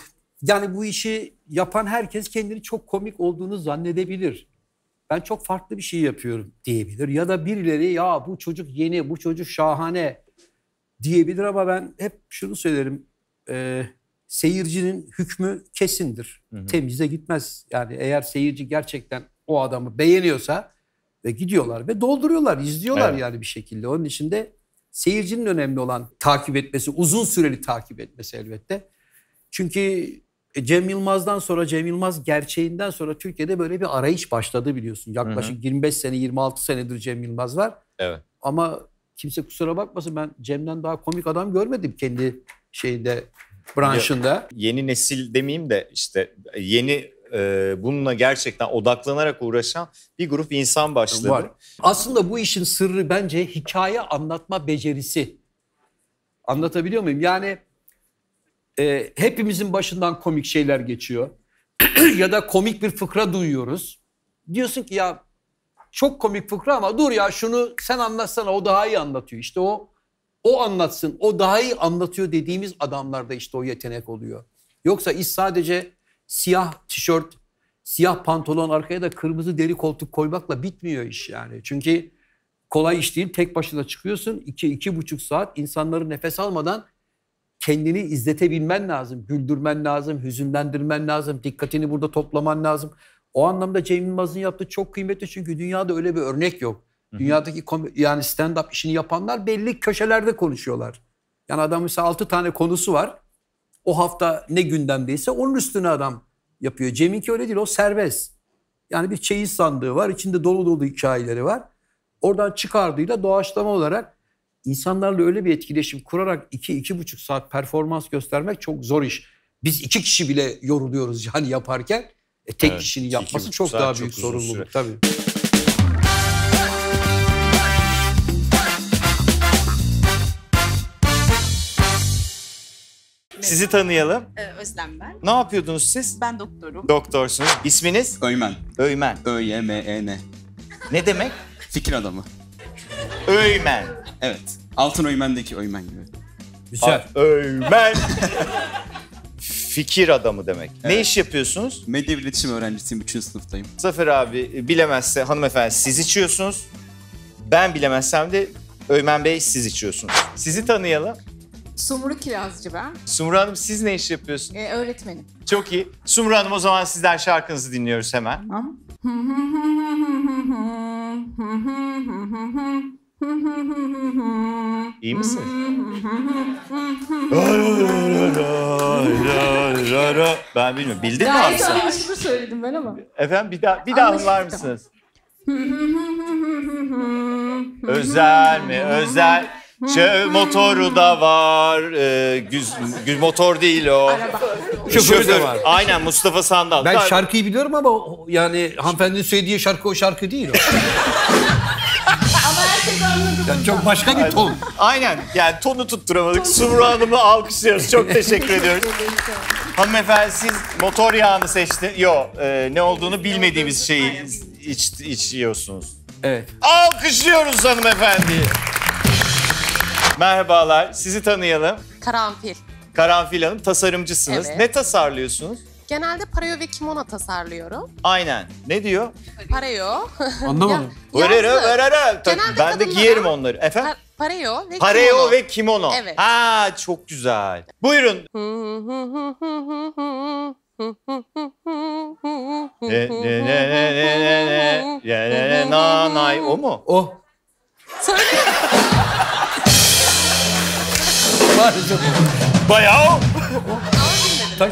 yani bu işi yapan herkes kendini çok komik olduğunu zannedebilir. Ben çok farklı bir şey yapıyorum diyebilir. Ya da birileri ya bu çocuk yeni, bu çocuk şahane diyebilir ama ben hep şunu söylerim. E, seyircinin hükmü kesindir. Temize gitmez. Yani eğer seyirci gerçekten o adamı beğeniyorsa ve gidiyorlar ve dolduruyorlar, izliyorlar Evet. yani bir şekilde. Onun için de seyircinin önemli olan takip etmesi, uzun süreli takip etmesi elbette. Çünkü e, Cem Yılmaz'dan sonra, Cem Yılmaz gerçeğinden sonra Türkiye'de böyle bir arayış başladı biliyorsun. Yaklaşık 25 sene, 26 senedir Cem Yılmaz var. Evet. Ama kimse kusura bakmasın ben Cem'den daha komik adam görmedim kendi şeyinde, branşında. Yeni nesil demeyeyim de işte yeni e, bununla gerçekten odaklanarak uğraşan bir grup insan başladı. Var. Aslında bu işin sırrı bence hikaye anlatma becerisi. Anlatabiliyor muyum? Yani e, hepimizin başından komik şeyler geçiyor. (clears throat) ya da komik bir fıkra duyuyoruz. Diyorsun ki ya çok komik fıkra ama dur ya şunu sen anlatsana o daha iyi anlatıyor. İşte o o anlatsın, o daha iyi anlatıyor dediğimiz adamlarda işte o yetenek oluyor. Yoksa iş sadece siyah tişört, siyah pantolon arkaya da kırmızı deri koltuk koymakla bitmiyor iş yani. Çünkü kolay iş değil. Tek başına çıkıyorsun. iki, iki buçuk saat insanları nefes almadan kendini izletebilmen lazım. Güldürmen lazım, hüzünlendirmen lazım. Dikkatini burada toplaman lazım. O anlamda Cem Yılmaz'ın yaptığı çok kıymetli çünkü dünyada öyle bir örnek yok. Dünyadaki yani stand-up işini yapanlar belli köşelerde konuşuyorlar. Yani adam mesela 6 tane konusu var. O hafta ne gündemdeyse onun üstüne adam yapıyor. Cem'inki öyle değil o serbest. Yani bir çeyiz sandığı var. içinde dolu dolu hikayeleri var. Oradan çıkardığıyla doğaçlama olarak insanlarla öyle bir etkileşim kurarak iki, iki buçuk saat performans göstermek çok zor iş. Biz iki kişi bile yoruluyoruz (laughs) yani yaparken. E, tek Evet, kişinin yapması çok daha büyük sorumluluk süre. tabii. Sizi tanıyalım. Ee, Özlem ben. Ne yapıyordunuz siz? Ben doktorum. Doktorsunuz. İsminiz? Öymen. Öymen. Ö-Y-M-E-N. Ne demek? Fikir adamı. Öymen. Evet. Altın Öymen'deki Öymen gibi. Güzel. Öymen. Fikir adamı demek. Ne Evet. iş yapıyorsunuz? Medya iletişim öğrencisiyim. 3. sınıftayım. Zafer abi bilemezse hanımefendi siz içiyorsunuz. Ben bilemezsem de Öymen Bey siz içiyorsunuz. Sizi tanıyalım. Sumru Kirazcı ben. Sumru Hanım siz ne iş yapıyorsunuz? Ee, öğretmenim. Çok iyi. Sumru Hanım o zaman sizden şarkınızı dinliyoruz hemen. Tamam. İyi misiniz? ben bilmiyorum. Bildin mi abi Gayet sen? anlaşılır söyledim ben ama. Efendim bir daha bir daha Anlaşıldı, var mısınız? Özel mi? Özel. Şey, motoru da var. Ee, güz, güz motor değil o. Araba. Şoförü de var. Aynen Mustafa Sandal. Ben Tabii. şarkıyı biliyorum ama o- yani hanımefendinin söylediği şarkı o şarkı değil o. (laughs) Ama herkes anladı. Yani çok başka bir ton. Aynen. Yani tonu tutturamadık. Sumru Hanım'ı alkışlıyoruz. Çok teşekkür ediyoruz. Hanımefendi siz motor yağını seçti. Yok ne olduğunu bilmediğimiz şeyi iç, içiyorsunuz. Evet. Alkışlıyoruz hanımefendiyi. Merhabalar. Sizi tanıyalım. Karanfil. Karanfil Hanım tasarımcısınız. Evet. Ne tasarlıyorsunuz? Genelde pareo ve kimono tasarlıyorum. Aynen. Ne diyor? Pareo. Anlamadım. Tabii, Genelde Ben de kadınlara- giyerim onları. Efendim? Pa- pareo ve Pareo kimono. ve kimono. Evet. Ha çok güzel. Buyurun. Ne ne ne ne ne ne ne ne ne ne na nay o mu? O. Söyle. Maalesef. Bayağı. Ta.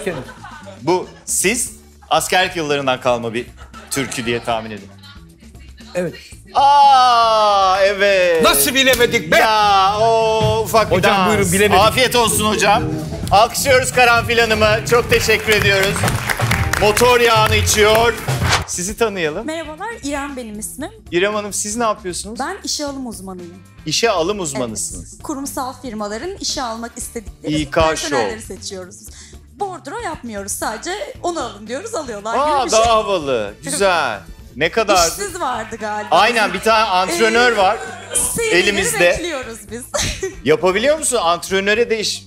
Bu siz askerlik yıllarından kalma bir türkü diye tahmin edin. Evet. Aa evet. Nasıl bilemedik be? Ya o ufak bir Hocam dans. buyurun, bilemedik. Afiyet olsun hocam. Alkışlıyoruz Karanfil Hanım'ı. Çok teşekkür ediyoruz. Motor yağını içiyor. Sizi tanıyalım. Merhabalar, İrem benim ismim. İrem Hanım siz ne yapıyorsunuz? Ben işe alım uzmanıyım. İşe alım uzmanısınız. Evet, kurumsal firmaların işe almak istedikleri İK personelleri seçiyoruz. biz. Bordro yapmıyoruz sadece onu alın diyoruz alıyorlar Aa bir şey. daha havalı. Güzel. Ne kadar? İşsiz vardı galiba. Aynen bir tane antrenör Ee, var. Elimizde. bekliyoruz biz. (laughs) Yapabiliyor musun? Antrenöre de iş.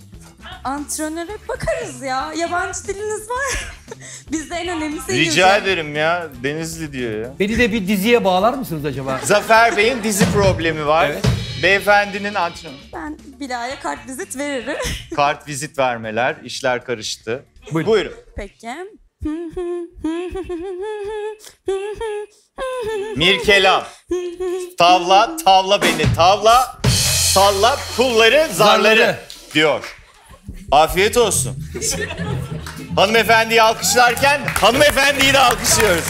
Antrenöre bakarız ya. Yabancı diliniz var. (laughs) Bizde en önemlisi Rica İngilizce. ederim ya. Denizli diyor ya. Beni de bir diziye bağlar mısınız acaba? (laughs) Zafer Bey'in dizi problemi var. Evet. Beyefendinin antrenör. Ben Bilal'e kart vizit veririm. (laughs) Kart vizit vermeler, işler karıştı. Buyurun. Buyurun. Peki. Mirkelam. Tavla, tavla beni. Tavla, salla pulları, zarları Zarları. diyor. Afiyet olsun. Hanımefendiyi alkışlarken hanımefendiyi de alkışlıyoruz.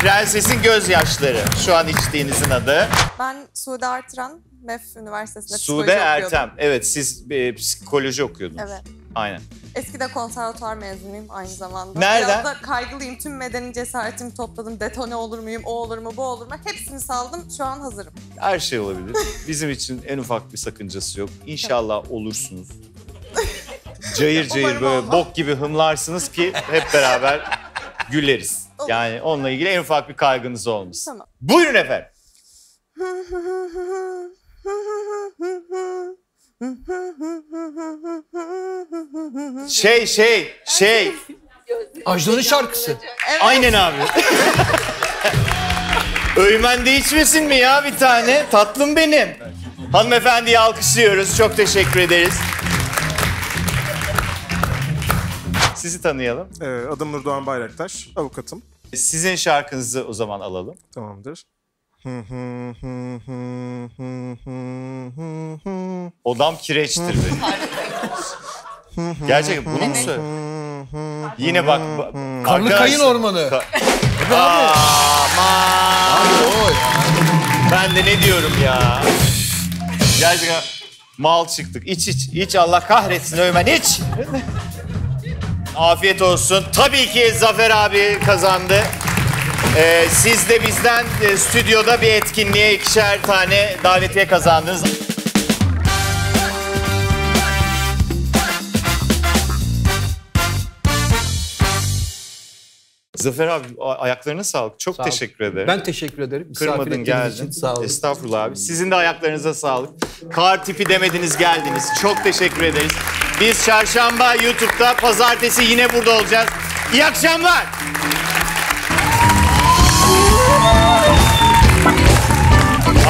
Prensesin gözyaşları. Şu an içtiğinizin adı. Ben Sude Artıran, MEF Üniversitesi'nde Sude psikoloji okuyordum. Ertem. Evet siz e, psikoloji okuyordunuz. Evet. Aynen. Eski de konservatuar mezunuyum aynı zamanda. Nereden? Biraz da kaygılıyım. Tüm medeni cesaretimi topladım. Detone olur muyum, o olur mu, bu olur mu? Hepsini saldım. Şu an hazırım. Her şey olabilir. Bizim için en ufak bir sakıncası yok. İnşallah olursunuz. Cayır cayır Umarım böyle olmaz. bok gibi hımlarsınız ki hep beraber güleriz. Olur. Yani onunla ilgili en ufak bir kaygınız olmasın. Tamam. Buyurun efendim. (laughs) Şey şey şey. Ajdan'ın şarkısı. Aynen abi. Öğmende içmesin mi ya bir tane? Tatlım benim. Hanımefendiyi alkışlıyoruz. Çok teşekkür ederiz. Sizi tanıyalım. Ee, adım Nurdoğan Bayraktar, avukatım. Sizin şarkınızı o zaman alalım. Tamamdır. Odam kireçtir benim. Gerçekten bunu mu söyle? Yine bak. ba- Karlı arkadaşlar- kayın ormanı. Ka- Aman. Ben de ne diyorum ya. Gerçekten mal çıktık. İç iç. İç Allah kahretsin Ömer iç. Afiyet olsun. Tabii ki Zafer abi kazandı. Ee, siz de bizden e, stüdyoda bir etkinliğe ikişer tane davetiye kazandınız. Zafer abi a- ayaklarına sağlık. Çok Sağ teşekkür ederim. Ben teşekkür ederim. Misafir Kırmadın ettiğiniz geldin. için sağ olun. Estağfurullah abi. Sizin de ayaklarınıza sağlık. Kar tipi demediniz geldiniz. Çok teşekkür ederiz. Biz çarşamba YouTube'da, pazartesi yine burada olacağız. İyi akşamlar.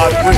아, 물.